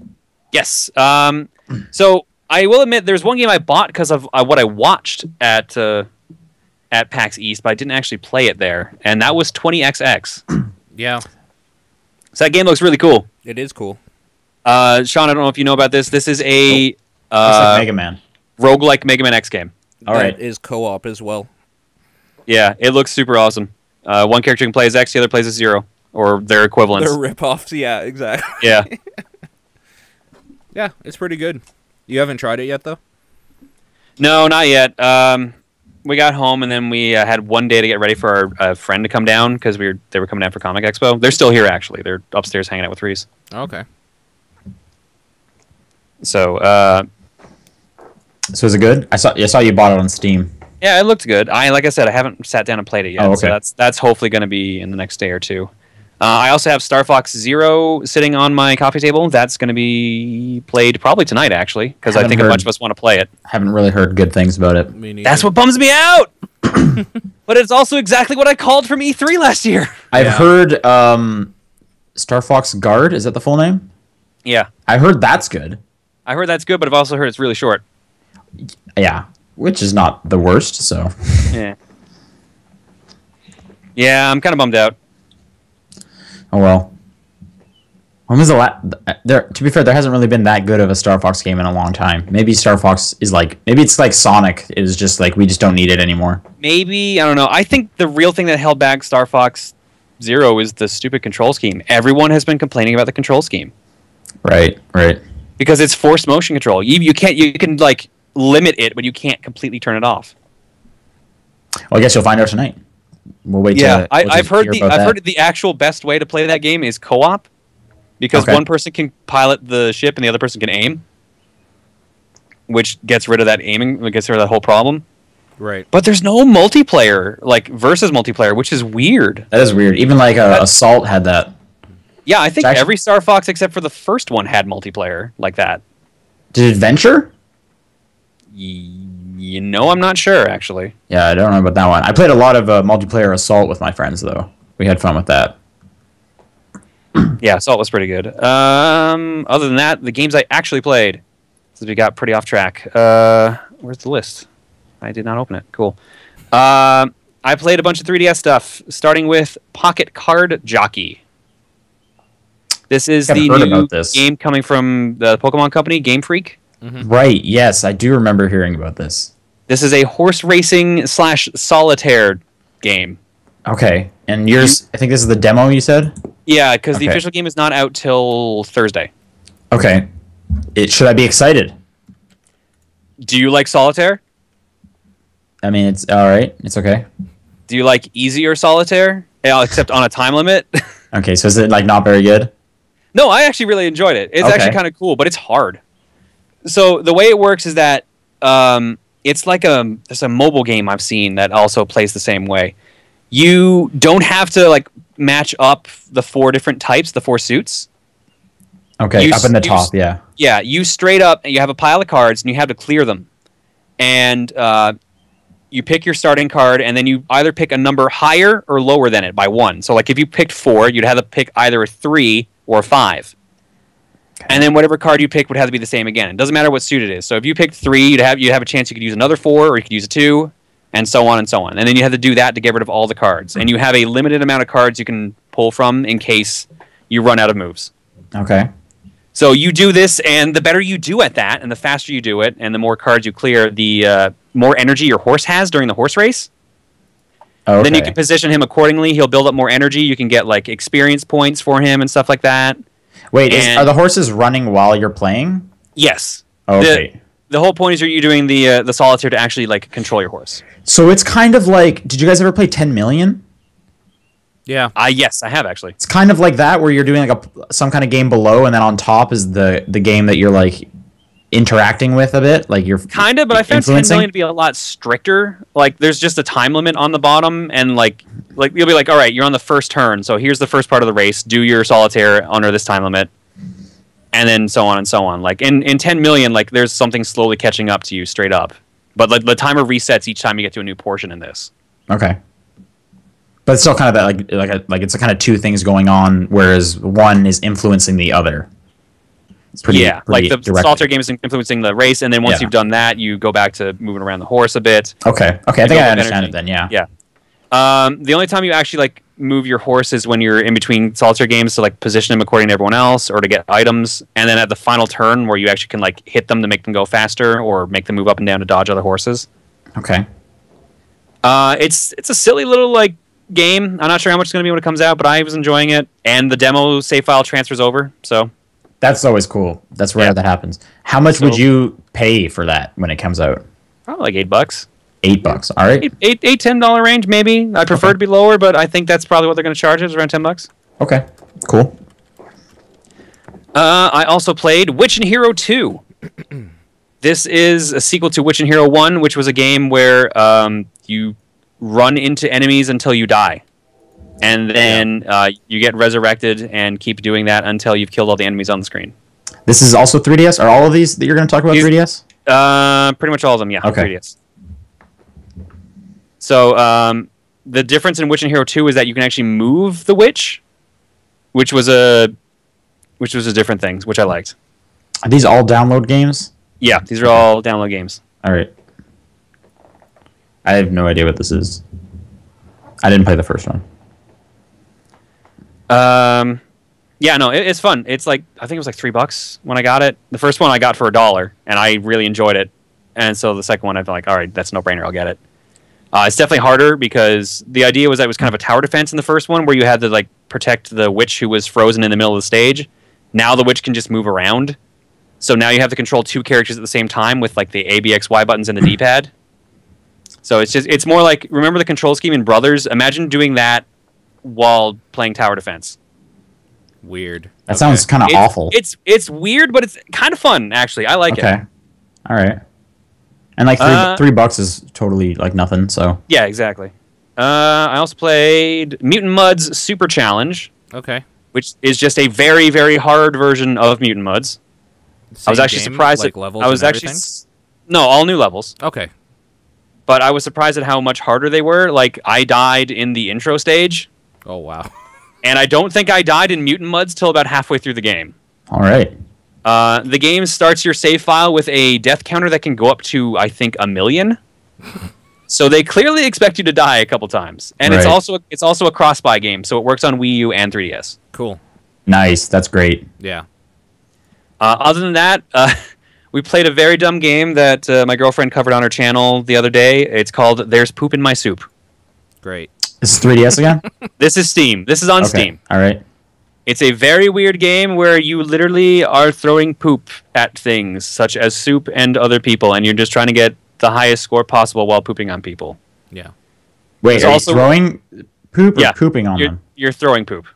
Yes. Um, so I will admit, there's one game I bought because of uh, what I watched at uh, at PAX East, but I didn't actually play it there, and that was 20XX. Yeah. so that game looks really cool. It is cool. Uh, Sean, I don't know if you know about this. This is a It's uh, like Mega Man. roguelike Mega Man X game. All That right. is co-op as well. Yeah, it looks super awesome. Uh, one character can play as X, the other plays as Zero, or their equivalents. They're rip-offs. Yeah. Exactly. yeah. Yeah. It's pretty good. You haven't tried it yet, though. No, not yet. Um, we got home and then we uh, had one day to get ready for our uh, friend to come down because we were they were coming down for Comic Expo. They're still here actually. They're upstairs hanging out with Reese. Okay. So uh, So is it good? I saw I saw you bought it on Steam. Yeah, it looked good. I like I said, I haven't sat down and played it yet. Oh, So okay. that's that's hopefully going to be in the next day or two. Uh, I also have Star Fox Zero sitting on my coffee table. That's going to be played probably tonight actually because I Haven't think a bunch of us want to play it. Haven't really heard good things about it. Me neither. That's what bums me out. but it's also exactly what I called from E3 last year. I've Yeah. heard um, Star Fox Guard. Is that the full name? Yeah, I heard that's good. I heard that's good, but I've also heard it's really short. Yeah. Which is not the worst. So Yeah. Yeah, I'm kind of bummed out. oh well. When was the last? There, to be fair, there hasn't really been that good of a Star Fox game in a long time. Maybe Star Fox is like maybe it's like Sonic. It was just like we just don't need it anymore. Maybe I don't know. I think the real thing that held back Star Fox Zero is the stupid control scheme. Everyone has been complaining about the control scheme Right, right. because it's forced motion control. You you can't you can like limit it, but you can't completely turn it off. Well, I guess you'll find out tonight. We'll wait. Yeah, to, I, we'll I've heard hear the I've that. heard the actual best way to play that game is co-op because Okay. one person can pilot the ship and the other person can aim, which gets rid of that aiming, gets rid of that whole problem. Right. But there's no multiplayer like versus multiplayer, which is weird. That is weird. Even like uh, Assault had that. Yeah, I think actually- every Star Fox except for the first one had multiplayer like that. Did Adventure? You know, I'm not sure actually. Yeah, I don't know about that one. I played a lot of uh, multiplayer Assault with my friends though. We had fun with that. Yeah, Assault was pretty good. Um, other than that, the games I actually played, since we got pretty off track. Uh, where's the list? I did not open it. Cool. Um, I played a bunch of 3DS stuff, starting with Pocket Card Jockey. This is the new this. game coming from the Pokemon company, Game Freak. Mm-hmm. Right. Yes, I do remember hearing about this. This is a horse racing slash solitaire game. Okay. And yours, I think this is the demo you said. Yeah, because the official game is not out till Thursday. Okay. It should I be excited? Do you like solitaire? I mean, it's all right. It's okay. Do you like easier solitaire? Yeah, except on a time limit. Okay. So is it like not very good? no, I actually really enjoyed it. It's Okay. actually kind of cool, but it's hard. So the way it works is that um, it's like a there's a mobile game I've seen that also plays the same way. You don't have to like match up the four different types, the four suits. Okay. You up in the you top. Yeah. Yeah, you straight up you have a pile of cards and you have to clear them, and uh, you pick your starting card and then you either pick a number higher or lower than it by one. So like if you picked four, you'd have to pick either a three or a five. And then whatever card you pick would have to be the same again. It doesn't matter what suit it is. So if you picked three, you'd have you have a chance you could use another four or you could use a two, and so on and so on. And then you have to do that to get rid of all the cards. And you have a limited amount of cards you can pull from in case you run out of moves. Okay. So you do this, and the better you do at that, and the faster you do it, and the more cards you clear, the uh, more energy your horse has during the horse race. Okay. Then you can position him accordingly. He'll build up more energy. You can get like experience points for him and stuff like that. Wait. Is, are the horses running while you're playing? Yes. Okay. The whole point is you're, you're doing the uh, the solitaire to actually like control your horse. so it's kind of like. Did you guys ever play 10 million? Yeah. Ah, yes, I have actually. It's kind of like that where you're doing like a some kind of game below, and then on top is the the game that you're like interacting with a bit, like you're Kind of, but I found 10 influencing? to be a lot stricter. Like, there's just a time limit on the bottom, and like, like you'll be like, all right, you're on the first turn, so here's the first part of the race. Do your solitaire under this time limit, and then so on and so on. Like in in 10 million, like there's something slowly catching up to you straight up. But like the timer resets each time you get to a new portion in this. Okay. But it's still kind of that like like a, like it's a kind of two things going on, whereas one is influencing the other. It's pretty yeah, pretty like the directly. solitaire game is influencing the race, and then once Yeah. you've done that, you go back to moving around the horse a bit. Okay, okay, I think I understand energy. it then. Yeah. Yeah. Um, the only time you actually like move your horse is when you're in between solitaire games to like position them according to everyone else or to get items, and then at the final turn where you actually can like hit them to make them go faster or make them move up and down to dodge other horses. Okay. Uh, it's it's a silly little like game. I'm not sure how much it's gonna be when it comes out, but I was enjoying it, and the demo save file transfers over. So That's always cool. That's rare Yeah. that happens. How much would you pay for that when it comes out? probably like eight bucks, Eight bucks. All right. eight eight, eight ten dollar range maybe. I prefer Okay. to be lower, but I think that's probably what they're gonna charge. It's around ten bucks. Okay. Cool. Uh, I also played Witch and Hero 2. this is a sequel to Witch and Hero 1, which was a game where um, you run into enemies until you die. And then uh, you get resurrected and keep doing that until you've killed all the enemies on the screen. This is also 3DS. Are all of these that you're going to talk about These- 3DS? Uh, pretty much all of them, yeah. Okay. 3DS. So um, the difference in Witch and Hero 2 is that you can actually move the witch, which was a which was a different thing, which I liked. Are these all download games? Yeah, these are all download games. All right. I have no idea what this is. I didn't play the first one. Um, yeah, no, it, it's fun. It's like I think it was like three bucks when I got it. The first one I got for a dollar, and I really enjoyed it. And so the second one, been like, all right, that's no brainer. I'll get it. Uh, it's definitely harder because the idea was that it was kind of a tower defense in the first one, where you had to like protect the witch who was frozen in the middle of the stage. Now the witch can just move around, so now you have to control two characters at the same time with like the A, B, X, Y buttons and the D-pad. So it's just it's more like remember the control scheme in Brothers. Imagine doing that while playing tower defense. Weird. That Okay. sounds kind of awful. It's it's weird, but it's kind of fun actually. I like okay. it. Okay. All right. And like three, Uh, three bucks is totally like nothing. So Yeah, exactly. Uh, I also played Mutant Mudds Super Challenge, Okay. which is just a very very hard version of Mutant Mudds. I was Same actually game, surprised. Like at, levels. I was and actually everything? s- no all new levels, Okay. but I was surprised at how much harder they were. Like I died in the intro stage, Oh wow. and I don't think I died in Mutant Mudds till about halfway through the game. all right. Uh, the game starts your save file with a death counter that can go up to I think a million. so they clearly expect you to die a couple times, and it's also it's also a cross buy game, so it works on Wii U and 3DS. Cool. Nice. That's great. Yeah. Uh, other than that, uh, we played a very dumb game that uh, my girlfriend covered on her channel the other day. It's called "There's Poop in My Soup." Great. This is 3DS again. This is Steam. This is on okay. Steam. All right. It's a very weird game where you literally are throwing poop at things such as soup and other people, and you're just trying to get the highest score possible while pooping on people. Yeah. Wait. There's Are also- you throwing poop or Yeah, pooping on You're, them? you're throwing poop.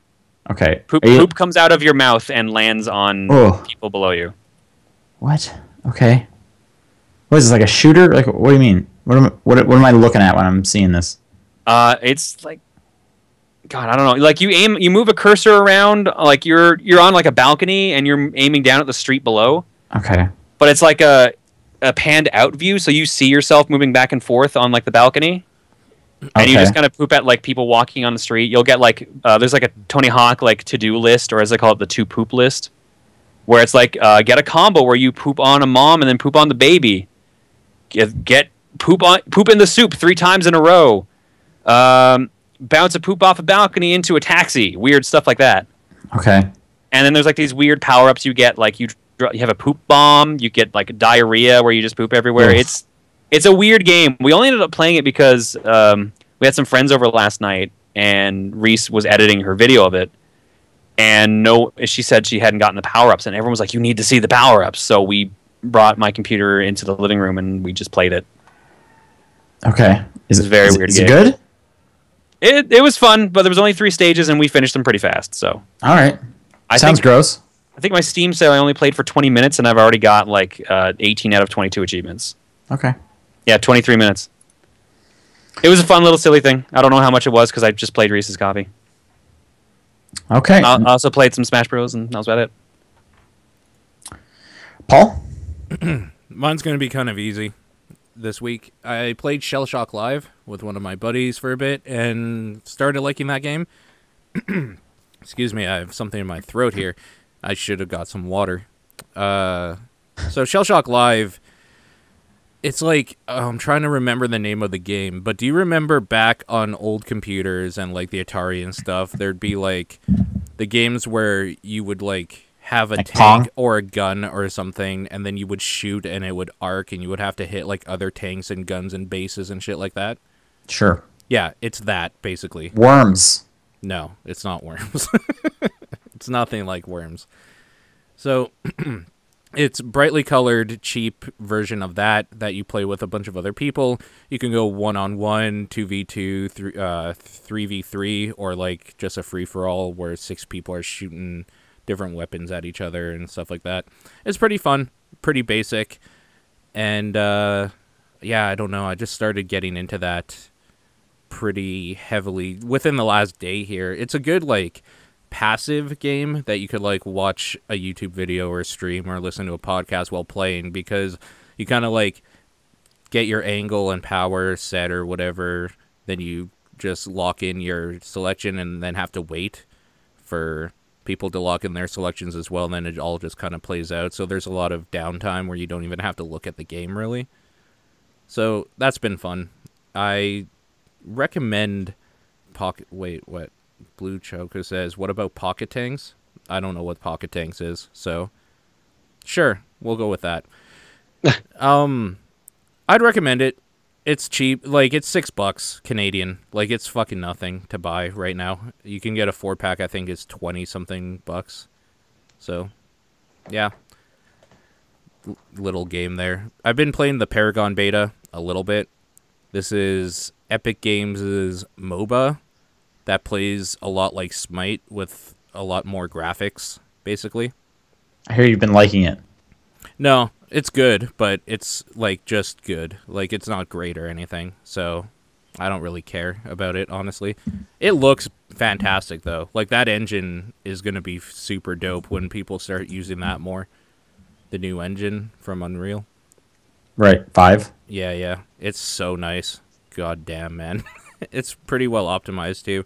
Okay. Poop, Are you- poop comes out of your mouth and lands on Oh. people below you. What? Okay. What is this like a shooter? Like what do you mean? What am what, what am I looking at when I'm seeing this? Uh, it's like, God, I don't know. Like you aim, you move a cursor around, like you're you're on like a balcony and you're aiming down at the street below. Okay. But it's like a a panned out view, so you see yourself moving back and forth on like the balcony, and you just kind of poop at like people walking on the street. You'll get like uh, there's like a Tony Hawk like to do list, or as I call it, the two poop list, where it's like uh, get a combo where you poop on a mom and then poop on the baby. Get, get poop on poop in the soup three times in a row. Um, bounce a poop off a balcony into a taxi. Weird stuff like that. Okay. And then there's like these weird power ups you get, like you you have a poop bomb, you get like diarrhea where you just poop everywhere. Oof. It's it's a weird game. We only ended up playing it because um, we had some friends over last night, and Reese was editing her video of it. And no, she said she hadn't gotten the power ups, and everyone was like, "You need to see the power ups." So we brought my computer into the living room and we just played it. Okay. Is It's a very is- weird Is it good? It it was fun, but there was only three stages, and we finished them pretty fast. So All right. I Sounds think gross. I think my Steam sale I only played for 20 minutes, and I've already got like uh, 18 out of 22 achievements. Okay. Yeah, 23 minutes. It was a fun little silly thing. I don't know how much it was because I just played Reese's copy. Okay. I I also played some Smash Bros, and that was about it. Paul. Mine's going to be kind of easy this week. I played Shellshock Live with one of my buddies for a bit and started liking that game. Excuse me, I have something in my throat here. I should have got some water. Uh, so Shellshock Live, it's like oh, I'm trying to remember the name of the game, but do you remember back on old computers and like the Atari and stuff? There'd be like the games where you would like have a Like tank Pong? or a gun or something, and then you would shoot and it would arc, and you would have to hit like other tanks and guns and bases and shit like that. Sure. Yeah, it's that basically. Worms. No, it's not worms. it's nothing like worms. So it's brightly colored, cheap version of that that you play with a bunch of other people. You can go one on one, two v two, three uh three v three, or like just a free for all where six people are shooting different weapons at each other and stuff like that. It's pretty fun, pretty basic, and uh, yeah, I don't know. I just started getting into that pretty heavily within the last day here. It's a good like passive game that you could like watch a YouTube video or stream or listen to a podcast while playing because you kind of like get your angle and power set or whatever, then you just lock in your selection and then have to wait for people to lock in their selections as well and then it all just kind of plays out. So there's a lot of downtime where you don't even have to look at the game really. So that's been fun. I recommend pocket. Wait, what? Blue Choker says, "What about Pocket Tanks?" I don't know what Pocket Tanks is, so sure, we'll go with that. um, I'd recommend it. It's cheap, like it's six bucks Canadian. Like it's fucking nothing to buy right now. You can get a four pack. I think is twenty something bucks. So, yeah, L- little game there. I've been playing the Paragon beta a little bit. This is Epic Games' MOBA that plays a lot like Smite with a lot more graphics, basically. I hear you've been liking it. No, it's good, but it's like just good. Like it's not great or anything. So I don't really care about it, honestly. It looks fantastic though. Like that engine is going to be super dope when people start using that more. The new engine from Unreal. Right, five. Yeah, yeah. It's so nice. God damn, man. it's pretty well optimized too.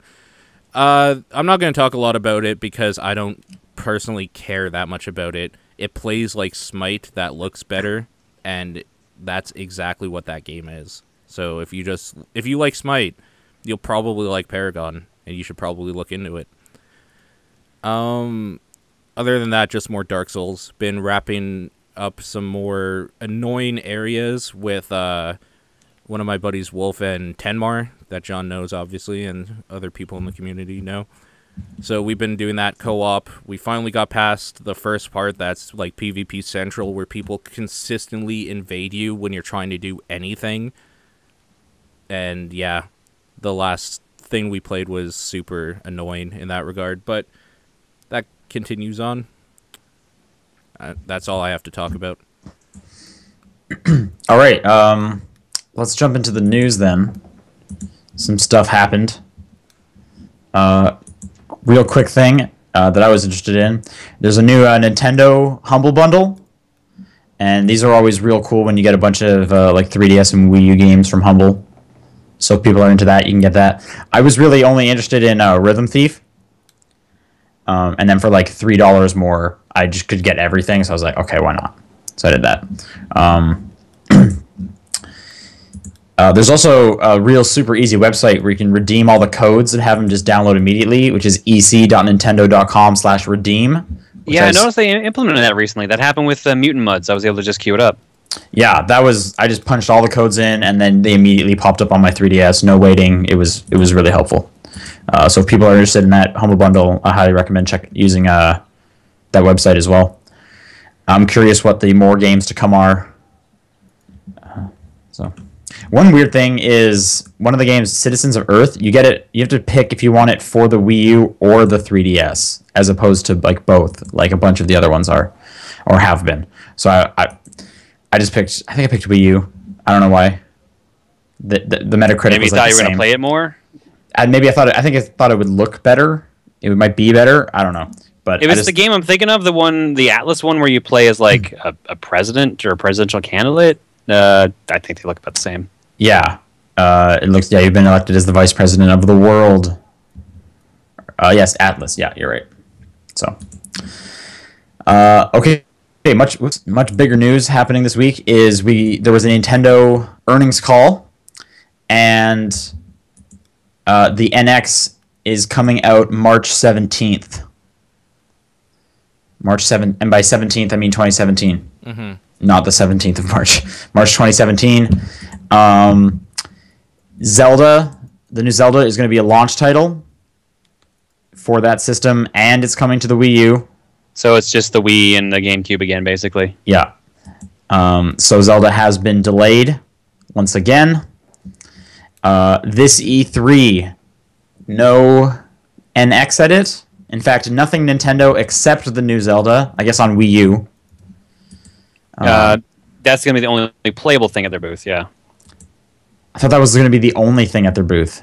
Uh, I'm not going to talk a lot about it because I don't personally care that much about it. It plays like Smite that looks better, and that's exactly what that game is. So if you just if you like Smite, you'll probably like Paragon, and you should probably look into it. Um, other than that, just more Dark Souls. Been wrapping up some more annoying areas with uh one of my buddies, Wolf and Tenmar, that Jon knows obviously, and other people in the community know. So we've been doing that co-op. We finally got past the first part that's like PvP central where people consistently invade you when you're trying to do anything. And yeah, the last thing we played was super annoying in that regard, but that continues on. Uh, that's all I have to talk about. All right. Um, let's jump into the news then. Some stuff happened. Uh, real quick thing uh, that I was interested in. There's a new uh, Nintendo Humble Bundle, and these are always real cool when you get a bunch of uh, like 3DS and Wii U games from Humble. So if people are into that, you can get that. I was really only interested in uh, Rhythm Thief, um, and then for like three dollars more, I just could get everything. So I was like, okay, why not? So I did that. Um, uh, there's also a real super easy website where you can redeem all the codes and have them just download immediately, which is ec.nintendo.com slash redeem. Yeah, I has- noticed they implemented that recently. That happened with uh, Mutant Mudds. I was able to just queue it up. Yeah, that was I just punched all the codes in and then they immediately popped up on my 3DS. No waiting. It was it was really helpful. Uh, so if people are interested in that humble bundle, I highly recommend check using uh, that website as well. I'm curious what the more games to come are. Uh, so one weird thing is one of the games, Citizens of Earth. You get it. You have to pick if you want it for the Wii U or the 3DS, as opposed to like both, like a bunch of the other ones are, or have been. So I, I I just picked. I think I picked Wii U. I don't know why. The the, the Metacritic Maybe you was thought like you the were gonna play it more? And maybe I thought. It, I think I thought it would look better. It might be better. I don't know. But If I it's just, the game I'm thinking of, the one, the Atlus one, where you play as like a, a president or a presidential candidate, uh, I think they look about the same. Yeah, uh, it looks. Yeah, you've been elected as the vice president of the world. Uh, yes, Atlus. Yeah, you're right. So, uh, okay. Okay, much much bigger news happening this week is we there was a Nintendo earnings call, and uh, the NX is coming out March seventeenth. March seventh, and by seventeenth I mean twenty seventeen, not the seventeenth of March. March twenty seventeen. Um, Zelda, the new Zelda is going to be a launch title for that system, and it's coming to the Wii U. So it's just the Wii and the GameCube again, basically. Yeah. Um, so Zelda has been delayed once again. Uh, this E3, no NX edit. In fact, nothing Nintendo except the new Zelda. I guess on Wii U. Uh, that's going to be the only playable thing at their booth, yeah. I thought that was going to be the only thing at their booth.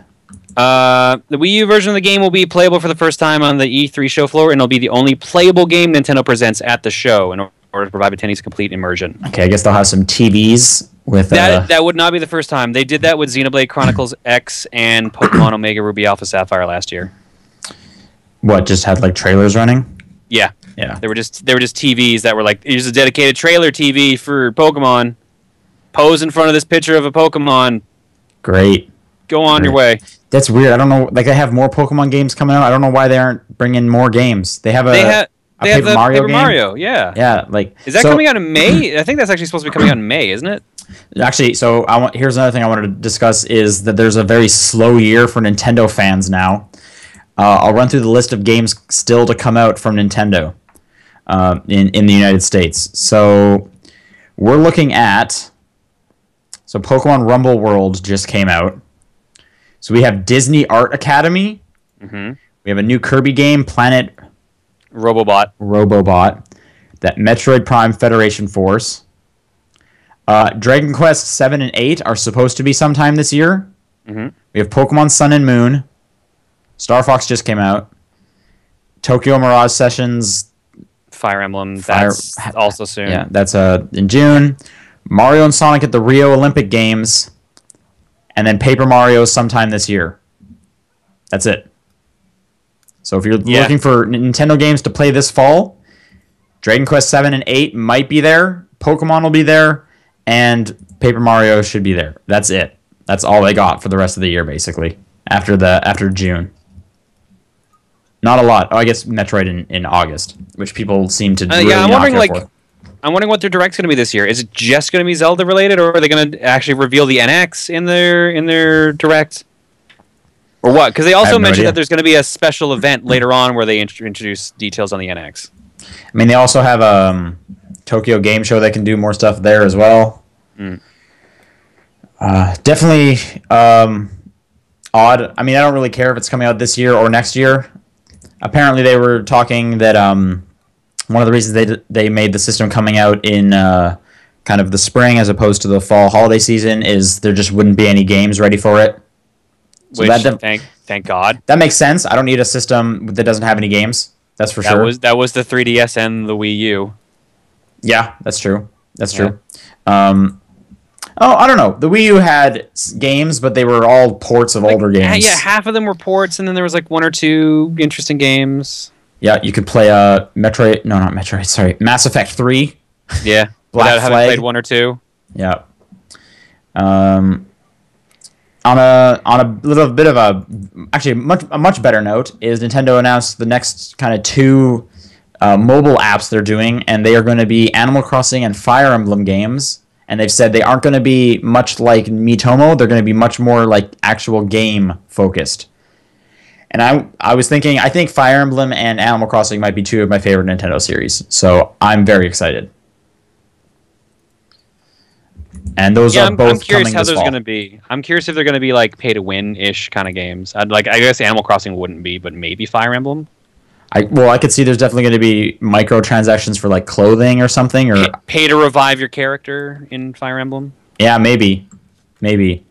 Uh, the Wii U version of the game will be playable for the first time on the E3 show floor, and it'll be the only playable game Nintendo presents at the show in order to provide Attendee's complete immersion. Okay, I guess they'll have some TVs with. Uh, That that would not be the first time. They did that with Xenoblade Chronicles X and Pokemon Omega Ruby Alpha Sapphire last year. what just had like trailers running? Yeah, Yeah. they were just they were just TVs that were like here's a dedicated trailer TV for Pokemon. Pose in front of this picture of a Pokemon. Great. Go on your way. That's weird. I don't know. Like they have more Pokemon games coming out. I don't know why they aren't bringing more games. They have a They have a they have the Mario Paper game. Mario. Yeah. Yeah, like Is that so- coming out in May? I think that's actually supposed to be coming out in May, isn't it? Actually, so I want here's another thing I wanted to discuss is that there's a very slow year for Nintendo fans now. Uh, I'll run through the list of games still to come out from Nintendo uh, in in the United States. So we're looking at so Pokemon Rumble World just came out. So we have Disney Art Academy. Mhm. We have a new Kirby game, Planet Robobot. Robobot, that Metroid Prime Federation Force. Uh, Dragon Quest 7 and 8 are supposed to be sometime this year. Mhm. We have Pokemon Sun and Moon. Star Fox just came out. Tokyo Mirage Sessions, Fire Emblem. Fire- That's also soon. yeah, that's uh, in June. Mario and Sonic at the Rio Olympic Games. And then Paper Mario sometime this year. That's it. So if you're Yeah. looking for Nintendo games to play this fall, Dragon Quest 7 and 8 might be there. Pokemon will be there. And Paper Mario should be there. That's it. That's all they got for the rest of the year, basically. After the after June. Not a lot. Oh, I guess Metroid in, in August, which people seem to Uh, really yeah, I'm wondering like for. I'm wondering what their direct's going to be this year. Is it just going to be Zelda related, or are they going to actually reveal the NX in their in their direct, or what? Because they also no mentioned idea. that there's going to be a special event later on where they int- introduce details on the NX. I mean, they also have um, Tokyo Game Show. They can do more stuff there as well. Mm. Uh, definitely um, odd. I mean, I don't really care if it's coming out this year or next year. Apparently, they were talking that um, one of the reasons they d- they made the system coming out in uh, kind of the spring as opposed to the fall holiday season is there just wouldn't be any games ready for it. So Which that def- thank thank God that makes sense. I don't need a system that doesn't have any games. That's for that sure. was that was the 3DS and the Wii U. Yeah, that's true. That's true. Um, oh, I don't know. The Wii U had games, but they were all ports of older games. yeah, half of them were ports, and then there was like one or two interesting games. Yeah, you could play uh, Metroid. No, not Metroid. Sorry, Mass Effect Three. Yeah, Black without having Flag. played one or two. Yeah. Um, on a on a little bit of a actually much a much better note is Nintendo announced the next kind of two uh, mobile apps they're doing, and they are going to be Animal Crossing and Fire Emblem games. And they've said they aren't going to be much like Miitomo. They're going to be much more like actual game focused. And I I was thinking I think Fire Emblem and Animal Crossing might be two of my favorite Nintendo series. So I'm very excited. And those Yeah, are I'm, both I'm curious how this those fall. going to be. I'm curious if they're going to be like pay to win ish kind of games. I'd like. I guess Animal Crossing wouldn't be, but maybe Fire Emblem. I well, I could see there's definitely going to be microtransactions for like clothing or something, or Pay, pay to revive your character in Fire Emblem. yeah, maybe, maybe.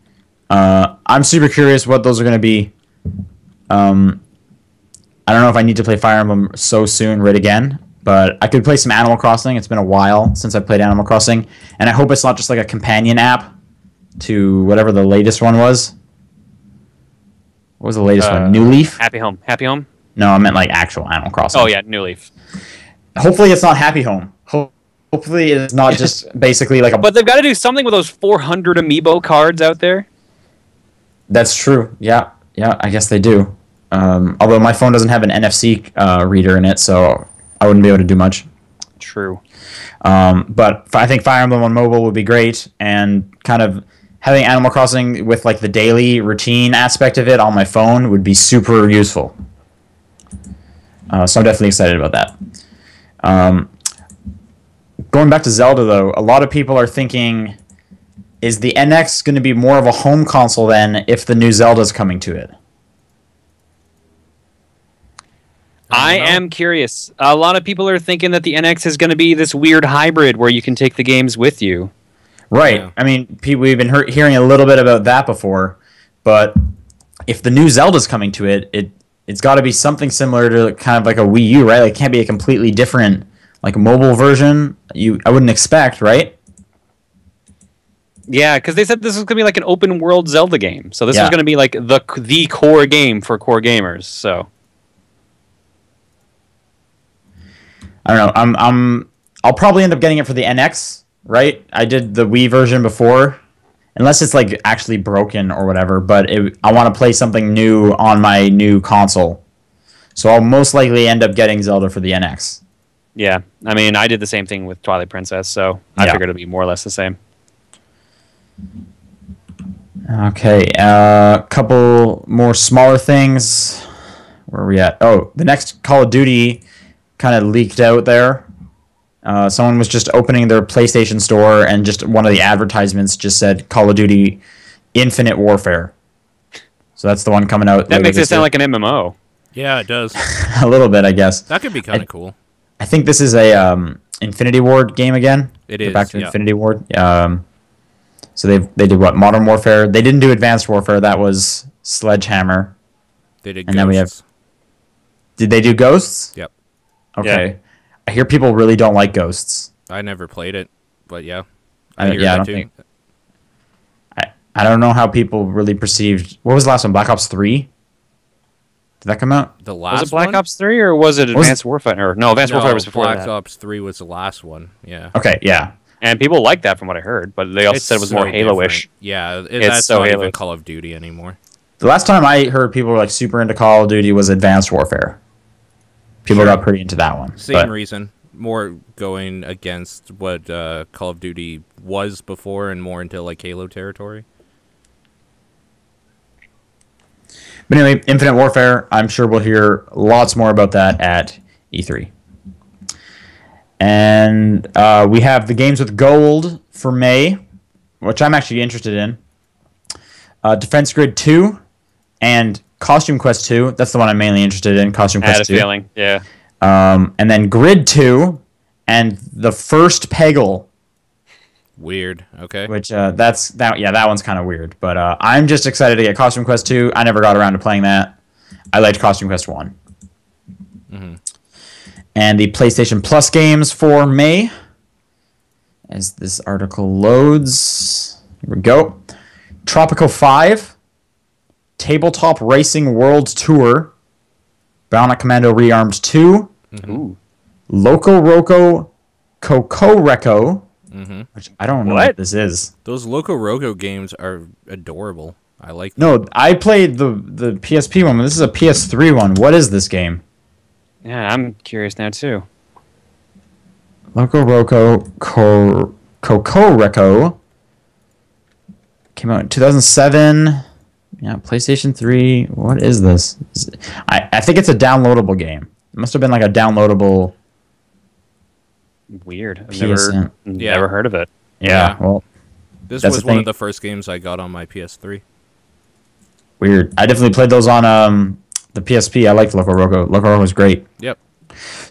Uh, I'm super curious what those are going to be. Um, I don't know if I need to play Fire Emblem so soon, right again, but I could play some Animal Crossing. It's been a while since I played Animal Crossing, and I hope it's not just like a companion app to whatever the latest one was. What was the latest Uh, one? New Leaf? Happy Home. Happy Home. No, I meant like actual Animal Crossing. Oh yeah, New Leaf. Hopefully, it's not Happy Home. Ho- Hopefully, it's not just basically like a. But they've got to do something with those 400 amiibo cards out there. That's true. Yeah, yeah. I guess they do. Um, although my phone doesn't have an NFC uh, reader in it, so I wouldn't be able to do much. True. Um, but f- I think Fire Emblem on mobile would be great, and kind of having Animal Crossing with like the daily routine aspect of it on my phone would be super useful. Uh, so I'm definitely excited about that. Um, going back to Zelda though, a lot of people are thinking, is the NX going to be more of a home console then if the new Zelda's coming to it? I don't am curious. A lot of people are thinking that the NX is going to be this weird hybrid where you can take the games with you. Right. Yeah. I mean, pe- we've been hearing a little bit about that before, but if the new Zelda's coming to it, it it's got to be something similar to kind of like a Wii U, right? Like, it can't be a completely different like mobile version. You, I wouldn't expect, right? Yeah, because they said this was going to be like an open world Zelda game. So this Yeah. was going to be like the the core game for core gamers. So I don't know. I'm, I'm, I'll probably end up getting it for the NX, right? I did the Wii version before, unless it's like actually broken or whatever. But it, I want to play something new on my new console, so I'll most likely end up getting Zelda for the NX. Yeah, I mean, I did the same thing with Twilight Princess, so I Yeah. figured it'd be more or less the same. Okay, a uh, couple more smaller things. Where are we at? Oh, the next Call of Duty kind of leaked out there. Uh, someone was just opening their PlayStation store, and just one of the advertisements just said Call of Duty Infinite Warfare. So that's the one coming out. That makes it sound year. like an MMO. Yeah, it does. a little bit, I guess. That could be kind of cool. I think this is a um, Infinity Ward game again. It They're is, back to yeah. Infinity Ward. Um, so they they did what Modern Warfare. They didn't do Advanced Warfare. That was Sledgehammer. They did. And then we have- Did they do Ghosts? Yep. Okay. I hear people really don't like Ghosts. I never played it, but yeah. I- hear yeah, I that don't too. think- I, I don't know how people really perceived. What was the last one? Black Ops Three. Did that come out? the last Was it Black one? Ops 3 or was it Was it- Advanced Warfare? Or, no, Advanced No, Warfare was before Black that. Ops Three was the last one. Yeah. Okay. Yeah. And people liked that from what I heard, but they also It's said it was so more Halo-ish. different. Yeah, it, It's that's so not even Halo-ish. Call of Duty anymore. The last time I heard people were like super into Call of Duty was Advanced Warfare. People got pretty into that one. Same but- reason. More going against what uh, Call of Duty was before, and more into like Halo territory. But anyway, Infinite Warfare, I'm sure we'll hear lots more about that at E3. And uh, we have the games with gold for May, which I'm actually interested in. Uh, Defense Grid 2 and Costume Quest 2. That's the one I'm mainly interested in, Costume Quest I had a Quest 2. feeling. Yeah. Um, and then Grid 2 and the first Peggle, Weird. Okay. which uh, that's that. Yeah, that one's kind of weird. But uh, I'm just excited to get Costume Quest 2. I never got around to playing that. I liked Costume Quest one And the PlayStation Plus games for May. As this article loads, here we go. Tropical 5, Tabletop Racing World Tour, Bionic Commando Rearmed 2, Ooh. Loco Roco Cocoreccho, hmm which I don't know what? What? this is. Those Loco Roco games are adorable. I like. No, I played the the PSP one, but this is a PS3 one. What is this game? Yeah, I'm curious now too. Loco Roco Co Cocoreccho came out in 2007. Yeah, PlayStation 3. What is this? Is it- I, I think it's a downloadable game. It must have been like a downloadable. Weird. I've PSN. never, Yeah. never heard of it. Yeah, Yeah. well, This was one of the first games I got on my PS3. weird. I definitely played those on um the PSP. I liked Loco Roco. Loco Roco was great. Yep.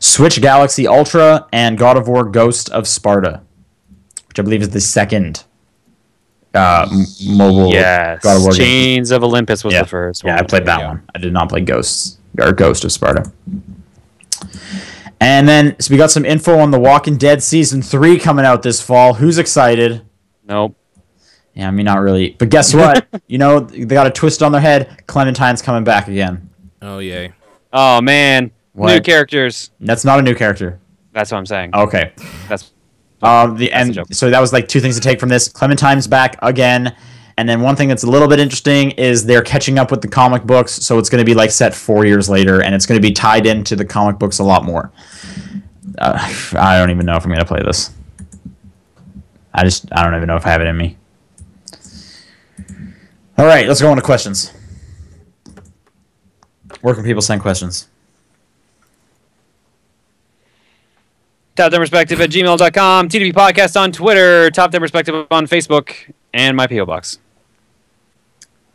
Switch Galaxy Ultra and God of War Ghost of Sparta, which I believe is the second uh, mobile Yes. God of War game. Chains of Olympus was Yeah. the first Yeah, one. I played that Yeah. one. I did not play Ghosts or Ghost of Sparta. And then so we got some info on The Walking Dead season three coming out this fall. Who's excited? Nope. Yeah, I mean not really. But guess what? you know they got a twist on their head. Clementine's coming back again. Oh yay. Oh man. New characters. That's not a new character. That's what I'm saying. Okay. That's Um, the and so that was like two things to take from this. Clementine's back again, and then one thing that's a little bit interesting is they're catching up with the comic books, so it's going to be like set four years later, and it's going to be tied into the comic books a lot more. Uh, I don't even know if I'm going to play this. I just I don't even know if I have it in me. All right, let's go on to questions. Where can people send questions? Top Down Perspective at gmail.com, TDP Podcast on Twitter, Top Down Perspective on Facebook, and my P.O. Box.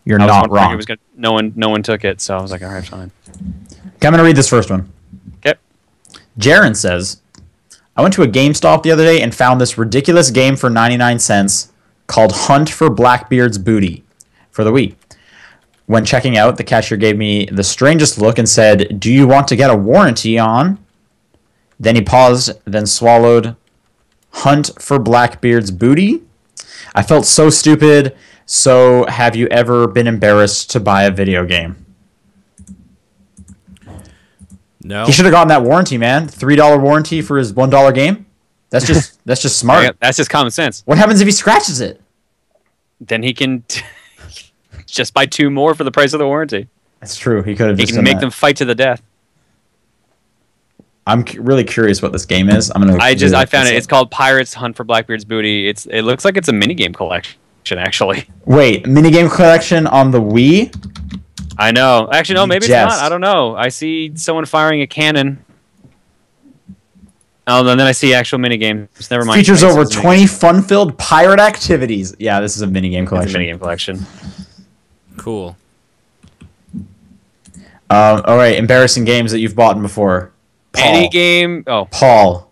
You're not wrong. Gonna, no one no one took it, so I was like, all right, fine. Okay, I'm going to read this first one. Okay. Jaren says, I went to a GameStop the other day and found this ridiculous game for 99 cents called Hunt for Blackbeard's Booty for the Wii. When checking out, the cashier gave me the strangest look and said, Do you want to get a warranty on? Then he paused, then swallowed, Hunt for Blackbeard's Booty? I felt so stupid. So, have you ever been embarrassed to buy a video game? No. He should have gotten that warranty, man. Three dollar warranty for his one dollar game. That's just that's just smart. Yeah, That's just common sense. What happens if he scratches it? then he can just buy two more for the price of the warranty. That's true. He could have He just can make that. them fight to the death. I'm cu- really curious what this game is. I'm gonna. I just I found it. It's called Pirates Hunt for Blackbeard's Booty. It's it looks like it's a minigame collection actually. Wait, minigame collection on the Wii. I know. Actually, no, maybe Jest. it's not. I don't know. I see someone firing a cannon. Oh, and then I see actual minigames. Never mind. Features over a minigame. 20 fun-filled pirate activities. Yeah, this is a minigame It's a collection. minigame collection. Cool. Um, all right, embarrassing games that you've bought before. Paul. Any game. Oh, Paul.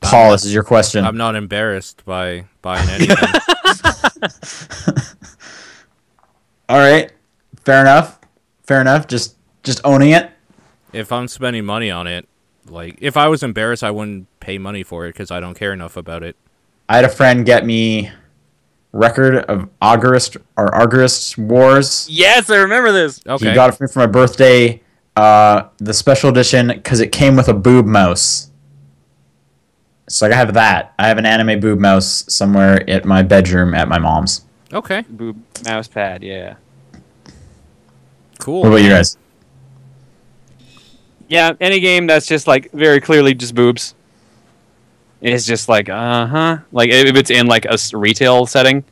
Paul, this is your question. I'm not embarrassed by buying anything. All right, fair enough. Fair enough. Just just owning it. if I'm spending money on it, like if I was embarrassed, I wouldn't pay money for it because I don't care enough about it. I had a friend get me record of Agarest or Agarest Wars. yes, I remember this. Okay. He got it for me for my birthday. Uh, the special edition because it came with a boob mouse. So I have that. I have an anime boob mouse somewhere at my bedroom at my mom's. okay. Boob mouse pad. Yeah. Cool. What about you guys? Yeah. Any game that's just like very clearly just boobs. It's just like uh huh. Like if it's in like a retail setting.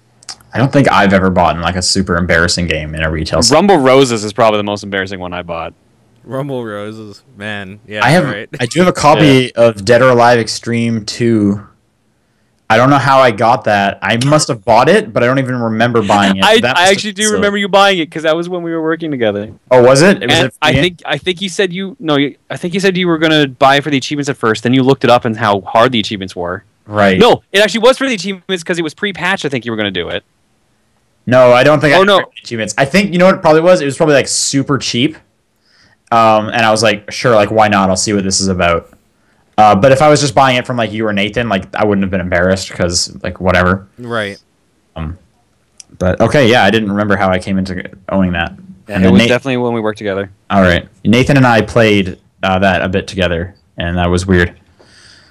I don't think I've ever bought in like a super embarrassing game in a retail. setting. Rumble Roses is probably the most embarrassing one I bought. Rumble Roses, man. Yeah. I have. Right. I do have a copy of Dead or Alive Extreme Two. I don't know how I got that. I must have bought it, but I don't even remember buying it. I, I actually do been remember you buying it because that was when we were working together. Oh, was it? it was it I think I think you said you no. I think you said you were gonna buy for the achievements at first. Then you looked it up and how hard the achievements were. right. No, it actually was for the achievements because it was pre-patched. I think you were gonna do it. No, I don't think. Oh, I no. no. Achievements. I think you know what it probably was. It was probably like super cheap. Um, and I was like, sure, like why not? I'll see what this is about. Uh, but if I was just buying it from like you or Nathan, like I wouldn't have been embarrassed because like whatever. right. But okay, yeah, I didn't remember how I came into owning that. And And it was Nate- definitely when we worked together. All right, Nathan and I played uh, that a bit together, and that was weird.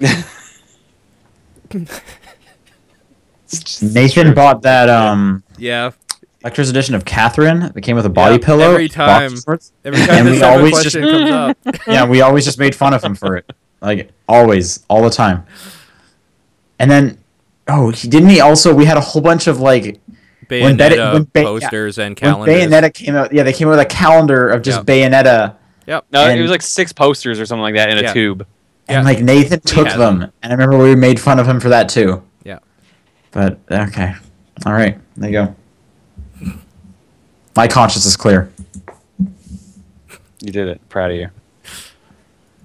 Nathan bought that um Yeah. Collector's edition of Catherine that came with a body Yeah, pillow. every time. Every time And this we always question comes up, yeah, we always just made fun of him for it, like always, all the time. And then, oh, he didn't he also? We had a whole bunch of like When Bayonetta when Ba- posters and when. Bayonetta came out. Yeah, they came out with a calendar of just Yep. Bayonetta, Yep. No, And- it was like six posters or something like that in a tube. and Yeah. like Nathan took had them, them. and I remember we made fun of him for that too. Yeah. But okay, all right, there you go. My conscience is clear. You did it. Proud of you.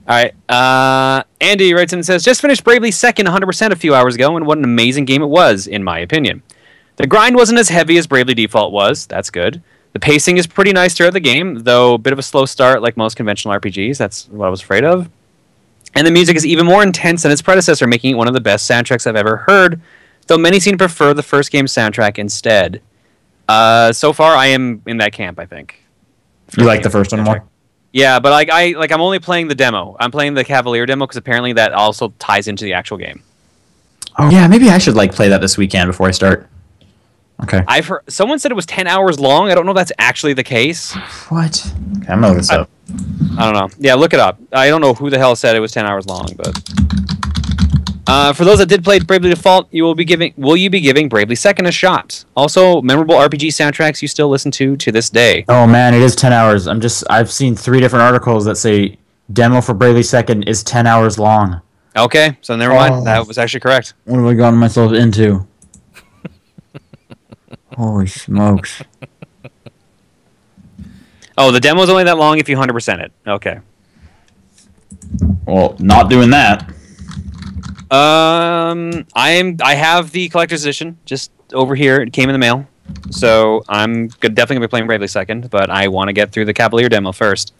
All right. Uh, Andy writes in and says, just finished Bravely Second 100% a few hours ago, and what an amazing game it was, in my opinion. The grind wasn't as heavy as Bravely Default was. That's good. The pacing is pretty nice throughout the game, though a bit of a slow start like most conventional RPGs. That's what I was afraid of. And the music is even more intense than its predecessor, making it one of the best soundtracks I've ever heard, though many seem to prefer the first game's soundtrack instead. Uh, so far, I am in that camp, I think. You like the first one more? Yeah, but like I like I'm only playing the demo. I'm playing the Cavalier demo because apparently that also ties into the actual game. Oh yeah, maybe I should like play that this weekend before I start. Okay. I've heard someone said it was 10 hours long. I don't know if that's actually the case. What? Okay, I'm gonna look this up. I don't know. Yeah, look it up. I don't know who the hell said it was 10 hours long, but uh, for those that did play Bravely Default, you will be giving will you be giving Bravely Second a shot? Also, memorable RPG soundtracks you still listen to to this day. Oh man, it is ten hours. I'm just I've seen three different articles that say demo for Bravely Second is ten hours long. Okay, so never Oh. mind. That was actually correct. What have I gotten myself into? Holy smokes. Oh, the demo's only that long if you 100% it. Okay. Well, not doing that. Um, I'm I have the collector's edition just over here. It came in the mail, so I'm good, definitely gonna be playing Bravely second. But I want to get through the Cavalier demo first.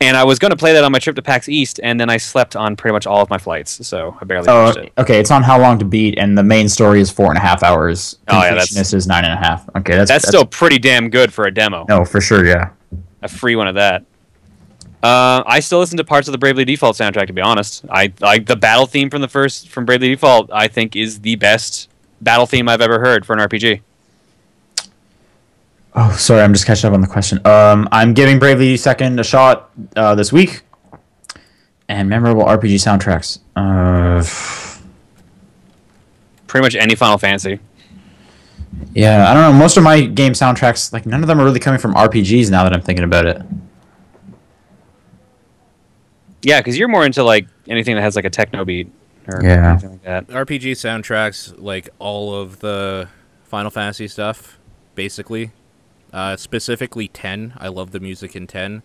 And I was gonna play that on my trip to PAX East, and then I slept on pretty much all of my flights, so I barely Oh, it. okay. It's on how long to beat, and the main story is four and a half hours. Oh, yeah, that's- is nine and a half. Okay, that's That's still pretty damn good for a demo. no for sure. Yeah. A free one of that. Uh, I still listen to parts of the Bravely Default soundtrack. To be honest, I like the battle theme from the first from Bravely Default. I think is the best battle theme I've ever heard for an RPG. Oh, sorry, I'm just catching up on the question. Um, I'm giving Bravely Second a shot uh, this week. And memorable RPG soundtracks. Uh, Pretty much any Final Fantasy. yeah, I don't know. Most of my game soundtracks, like none of them are really coming from RPGs. Now that I'm thinking about it. Yeah, because you're more into like anything that has like a techno beat or Yeah. anything like that. RPG soundtracks, like all of the Final Fantasy stuff, basically. Uh, specifically 10. I love the music in 10.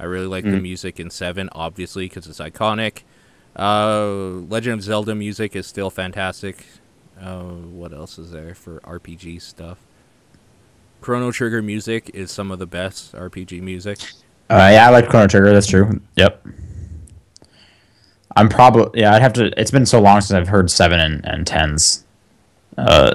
I really like the Mhm. music in 7, obviously, because it's iconic. Uh, Legend of Zelda music is still fantastic. Uh, what else is there for RPG stuff? Chrono Trigger music is some of the best RPG music. Uh, yeah, I like Chrono Trigger. That's true. Yep. I'm probably yeah. I'd have to. It's been so long since I've heard seven and, and tens. Uh,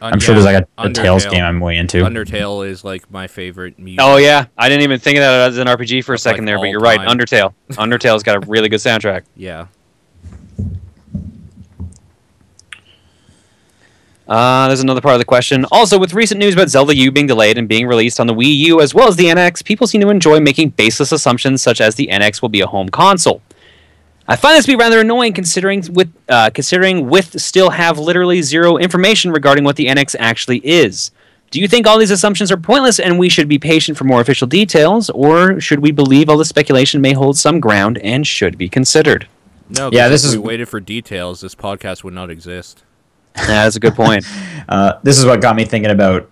I'm sure there's like a, a Tales game I'm way into. Undertale is like my favorite music. Oh yeah, I didn't even think of that as an RPG for a second like, there, but you're right. Undertale. Undertale's got a really good soundtrack. Yeah. Uh, there's another part of the question. Also, with recent news about Zelda U being delayed and being released on the Wii U as well as the NX, people seem to enjoy making baseless assumptions such as the NX will be a home console. I find this to be rather annoying considering with uh, considering with still have literally zero information regarding what the NX actually is. Do you think all these assumptions are pointless and we should be patient for more official details, or should we believe all the speculation may hold some ground and should be considered? No, yeah, this if is- we waited for details, this podcast would not exist. Yeah, that's a good point. Uh, this is what got me thinking about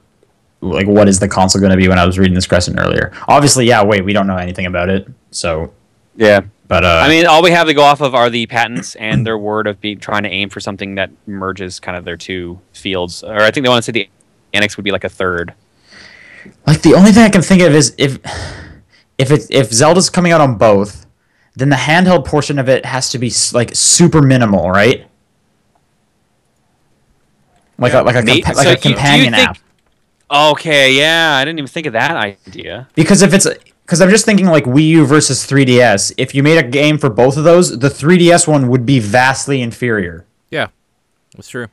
like what is the console going to be when I was reading this question earlier. Obviously, yeah. Wait, we don't know anything about it. So, yeah. but uh, I mean, all we have to go off of are the patents and their word of be trying to aim for something that merges kind of their two fields. Or I think they want to say the NX would be like a third. like the only thing I can think of is if if it if Zelda's coming out on both, then the handheld portion of it has to be like super minimal, right? Like Yeah, a like a May- compa- so like a do you companion think- app. Okay, yeah, I didn't even think of that idea. Because if it's because I'm just thinking like Wii U versus 3DS. If you made a game for both of those, the 3DS one would be vastly inferior. Yeah, that's true.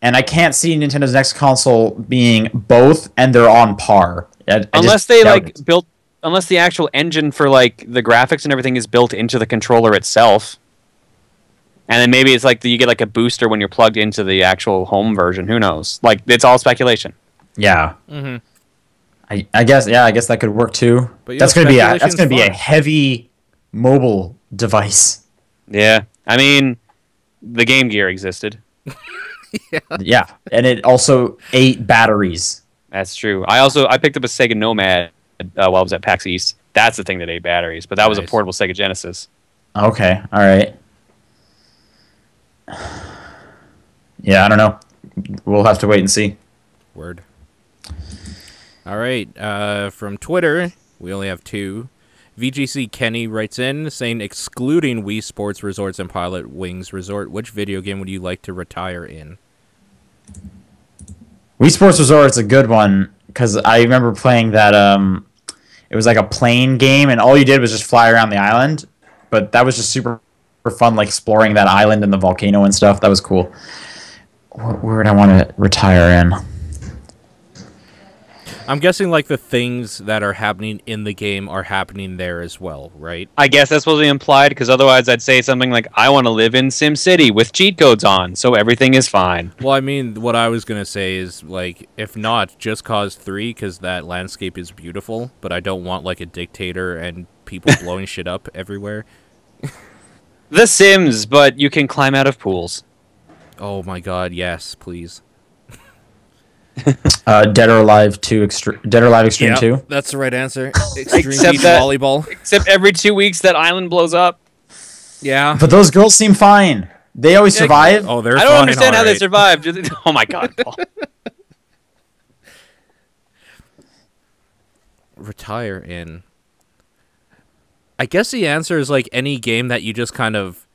And I can't see Nintendo's next console being both, and they're on par. I- I unless they like it. built, unless the actual engine for like the graphics and everything is built into the controller itself. And then maybe it's like you get like a booster when you're plugged into the actual home version. Who knows? Like it's all speculation. Yeah. Mm-hmm. I, I guess yeah, I guess that could work too. But, you that's know, gonna be a that's gonna be a heavy mobile device. Yeah, I mean, the Game Gear existed. yeah, yeah, and it also ate batteries. That's true. I also I picked up a Sega Nomad uh, while I was at PAX East. That's the thing that ate batteries, but that was a portable Sega Genesis. Okay, all right. Yeah, I don't know. We'll have to wait and see. Word. All right. Uh, from Twitter, we only have two. VGC Kenny writes in saying, excluding Wii Sports Resorts and Pilotwings Resort, which video game would you like to retire in? Wii Sports Resort's a good one because I remember playing that. Um, it was like a plane game, and all you did was just fly around the island. But that was just super fun, like exploring that island and the volcano and stuff. That was cool. Wh- Where would I want to retire in? I'm guessing like the things that are happening in the game are happening there as well, right? I guess that's supposed to be implied because otherwise I'd say something like, "I want to live in SimCity with cheat codes on, so everything is fine." Well, I mean, what I was gonna say is like, if not, just cause three, because that landscape is beautiful. But I don't want like a dictator and people blowing shit up everywhere. The Sims, but you can climb out of pools. Oh my god, yes, please. Uh, Dead or Alive Two, Extre- Dead or Alive Extreme Two. that's the right answer. Extreme Except beach that- volleyball. Except every two weeks that island blows up. Yeah. But those girls seem fine. They always Yeah, survive. Oh, they're I don't fine, understand how they alright. survived. Oh my god, retire in. I guess the answer is like any game that you just kind of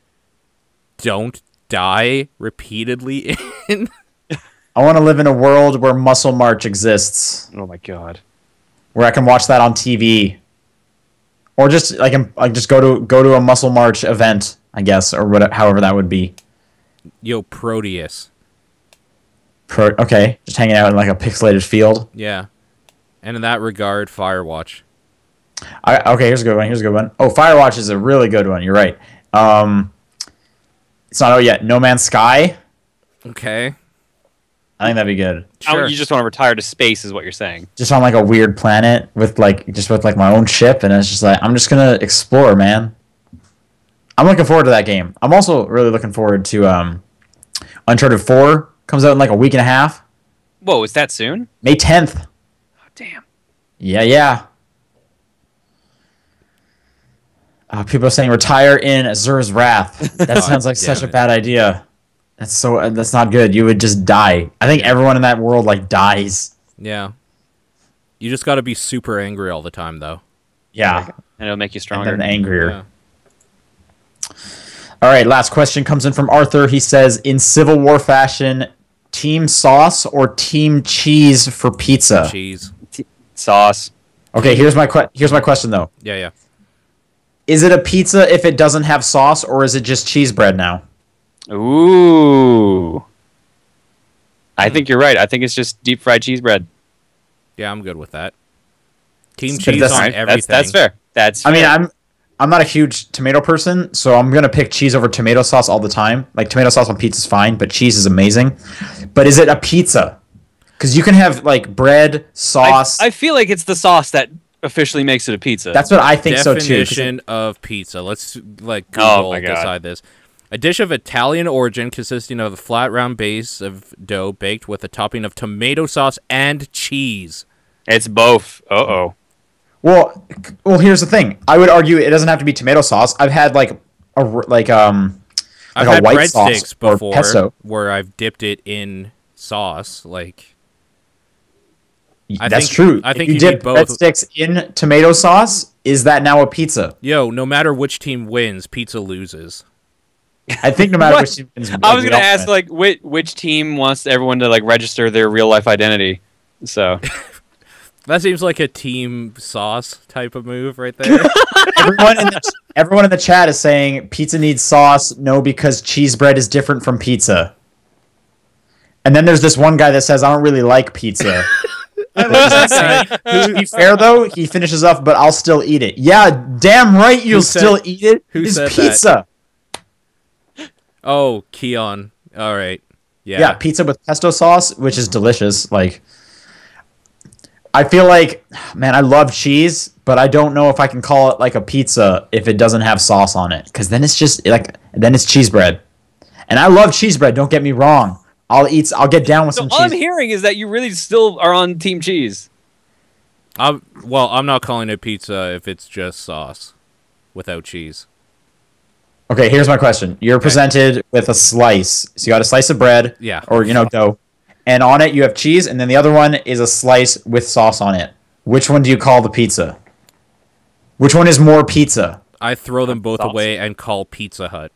don't die repeatedly in. I want to live in a world where Muscle March exists, oh my god. where I can watch that on TV, or just like like just go to go to a Muscle March event, I guess, or whatever, however that would be. Yo, Proteus. Pro- okay, just hanging out in like a pixelated field. Yeah. And in that regard, Firewatch. I, okay, here's a good one. Here's a good one. Oh, Firewatch is a really good one. You're right. Um, it's not out yet. No Man's Sky. Okay. I think that'd be good. Sure. you just want to retire to space, is what you're saying. Just on like a weird planet with like just with like my own ship, and it's just like I'm just gonna explore, man. I'm looking forward to that game. I'm also really looking forward to um, Uncharted Four comes out in like a week and a half, Whoa, is that soon? May 10th. Oh, damn. Yeah, yeah. Uh, people are saying retire in Asura's Wrath. That sounds like damn such a bad idea. That's so. uh, That's not good. You would just die. I think everyone in that world like dies. Yeah. You just got to be super angry all the time, though. Yeah, And it'll make you and stronger. then angrier. Yeah. All right, last question comes in from Arthur. He says, in Civil War fashion, team sauce or team cheese for pizza? Cheese. Sauce. Okay, here's my que- here's my question though. Yeah, yeah. Is it a pizza if it doesn't have sauce, or is it just cheese bread now? Ooh. I think you're right. I think it's just deep fried cheese bread. Yeah, I'm good with that. Team cheese that's- on Alright, everything. That's, that's fair. That's I mean. I'm I'm not a huge tomato person, so I'm gonna pick cheese over tomato sauce all the time. Like tomato sauce on pizza is fine, but cheese is amazing. But is it a pizza? Because you can have like bread, I, sauce. I feel like it's the sauce that officially makes it a pizza. That's what I think so too. it- Definition of pizza. Let's like Oh Google my God. decide this. A dish of Italian origin consisting of a flat round base of dough baked with a topping of tomato sauce and cheese. it's both. Uh oh. Well, well, here's the thing. I would argue it doesn't have to be tomato sauce. I've had like a like um I've a had white sauce breadsticks or before pesto. where I've dipped it in sauce. Like I that's think- true. I If think you you dip need both. breadsticks in tomato sauce. Is that now a pizza? yo, no matter which team wins, pizza loses. I think no matter which. team wins, I was gonna ask win. like which which team wants everyone to like register their real life identity. So That seems like a team sauce type of move right there. everyone in the everyone in the chat is saying pizza needs sauce. No, because cheese bread is different from pizza. And then there's this one guy that says I don't really like pizza. to be fair though, he finishes off, but I'll still eat it. Yeah, damn right, you'll said- still eat it. who It's said that? pizza. oh, Keon. All right. Yeah. Yeah. pizza with pesto sauce, which is delicious. Like, I feel like, man, I love cheese, but I don't know if I can call it like a pizza if it doesn't have sauce on it, because then it's just like then it's cheese bread, and I love cheese bread. Don't get me wrong. I'll eat. I'll get down with So some all I'm hearing is that you really still are on team cheese. I'm, well, I'm not calling it pizza if it's just sauce without cheese. Okay, here's my question. You're presented with a slice. So you got a slice of bread, Yeah. or you know dough, and on it you have cheese, and then the other one is a slice with sauce on it. Which one do you call the pizza? Which one is more pizza? I throw them both Sauce. away and call Pizza Hut.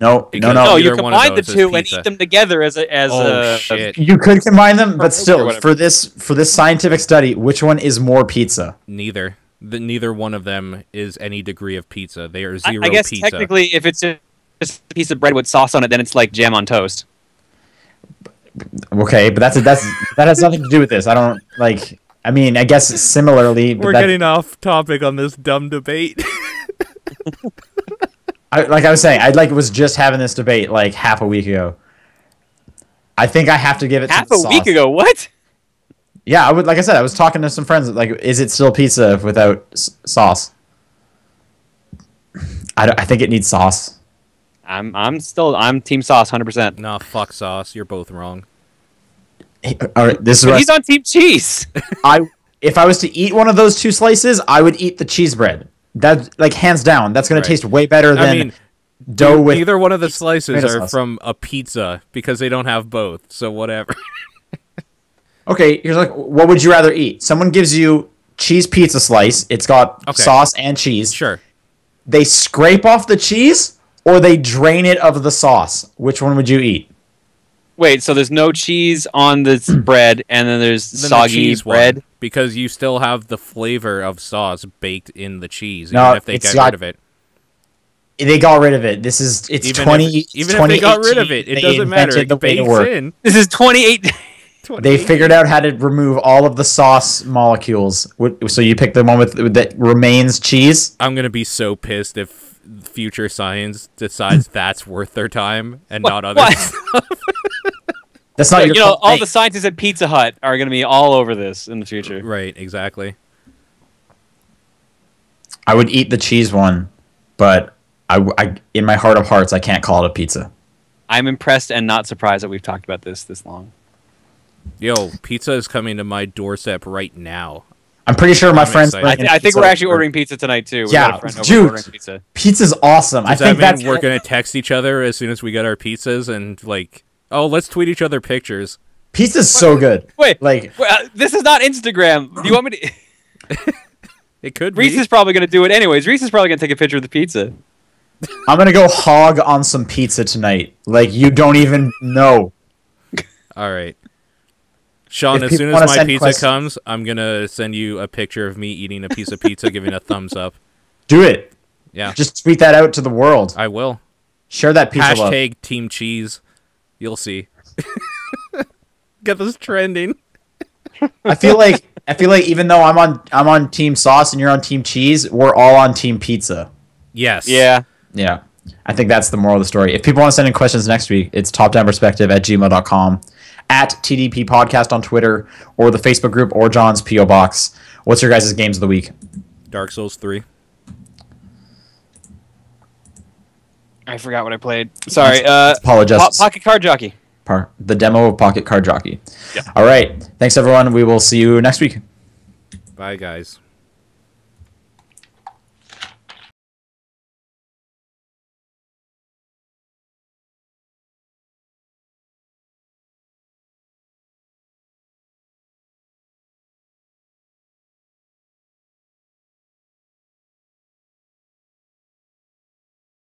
No, no, no. No, you one combine the two and eat them together as a as Oh a shit! You could combine them, but still, for this for this scientific study, which one is more pizza? Neither. The, neither one of them is any degree of pizza. They are zero I guess pizza. technically, if it's just a piece of bread with sauce on it, then it's like jam on toast. Okay, but that's that's that has nothing to do with this. I don't like. I mean, I guess similarly, We're that- getting off topic on this dumb debate. I, like I was saying, I like was just having this debate like half a week ago. I think I have to give it to you. Half to a the week ago, what? Yeah, I would. Like I said, I was talking to some friends. Like, is it still pizza without s- sauce? I, don't- I think it needs sauce. I'm I'm still I'm team sauce, hundred percent. nah, fuck sauce. You're both wrong. Hey, All right, this is But what he's on team cheese. I if I was to eat one of those two slices, I would eat the cheese bread. That like hands down, that's gonna Right. taste way better than I mean, dough with. neither one of the slices are sauce. from a pizza because they don't have both. So whatever. Okay, here's like, what would you rather eat? Someone gives you cheese pizza slice. It's got Okay. sauce and cheese. sure. They scrape off the cheese, or they drain it of the sauce. Which one would you eat? Wait, so there's no cheese on this bread, and then there's Then the soggy cheese one, bread. Because you still have the flavor of sauce baked in the cheese, No, even if they it's get got- rid of it. They got rid of it. This is it's Even twenty. if, it's even if they got rid of it, it doesn't matter. It the way to bakes in. This is 28. they figured out how to remove all of the sauce molecules. So you pick the one with that remains cheese. I'm gonna be so pissed if future science decides that's worth their time and not other What? That's not your you know, all complaint. the scientists at Pizza Hut are going to be all over this in the future. right, exactly. I would eat the cheese one, but I, I in my heart of hearts I can't call it a pizza. I'm impressed and not surprised that we've talked about this this long. Yo, pizza is coming to my doorstep right now. I'm pretty sure my I'm friends. I, th- I think we're actually ordering pizza tonight too. We Yeah, got a friend over dude. pizza. Pizza's awesome. I think that that's we're gonna text each other as soon as we get our pizzas and like, oh, let's tweet each other pictures? pizza's so good. Wait, Like wait, uh, this is not Instagram. Do you want me to? It could Reese be. is probably going to do it anyways. Reese is probably going to take a picture of the pizza. I'm gonna go hog on some pizza tonight. Like you don't even know. All right. Sean, If as soon as my pizza questions- comes, I'm gonna send you a picture of me eating a piece of pizza, giving a thumbs up. Do it. Yeah, Just tweet that out to the world. I will. Share that pizza love. Hashtag Team Cheese. You'll see. Get this trending. I feel like I feel like even though I'm on I'm on team sauce and you're on team cheese, we're all on team pizza. Yes. Yeah. Yeah. I think that's the moral of the story. If people want to send in questions next week, it's topdownperspective at gmail.com, at TDP Podcast on Twitter, or the Facebook group, or Jon's P.O. Box. What's your guys' games of the week? Dark Souls 3. I forgot what I played. Sorry. Uh, Apologize. Po- Pocket Card Jockey. Par- the demo of Pocket Card Jockey. Yeah. All right. Thanks, everyone. We will see you next week. Bye, guys.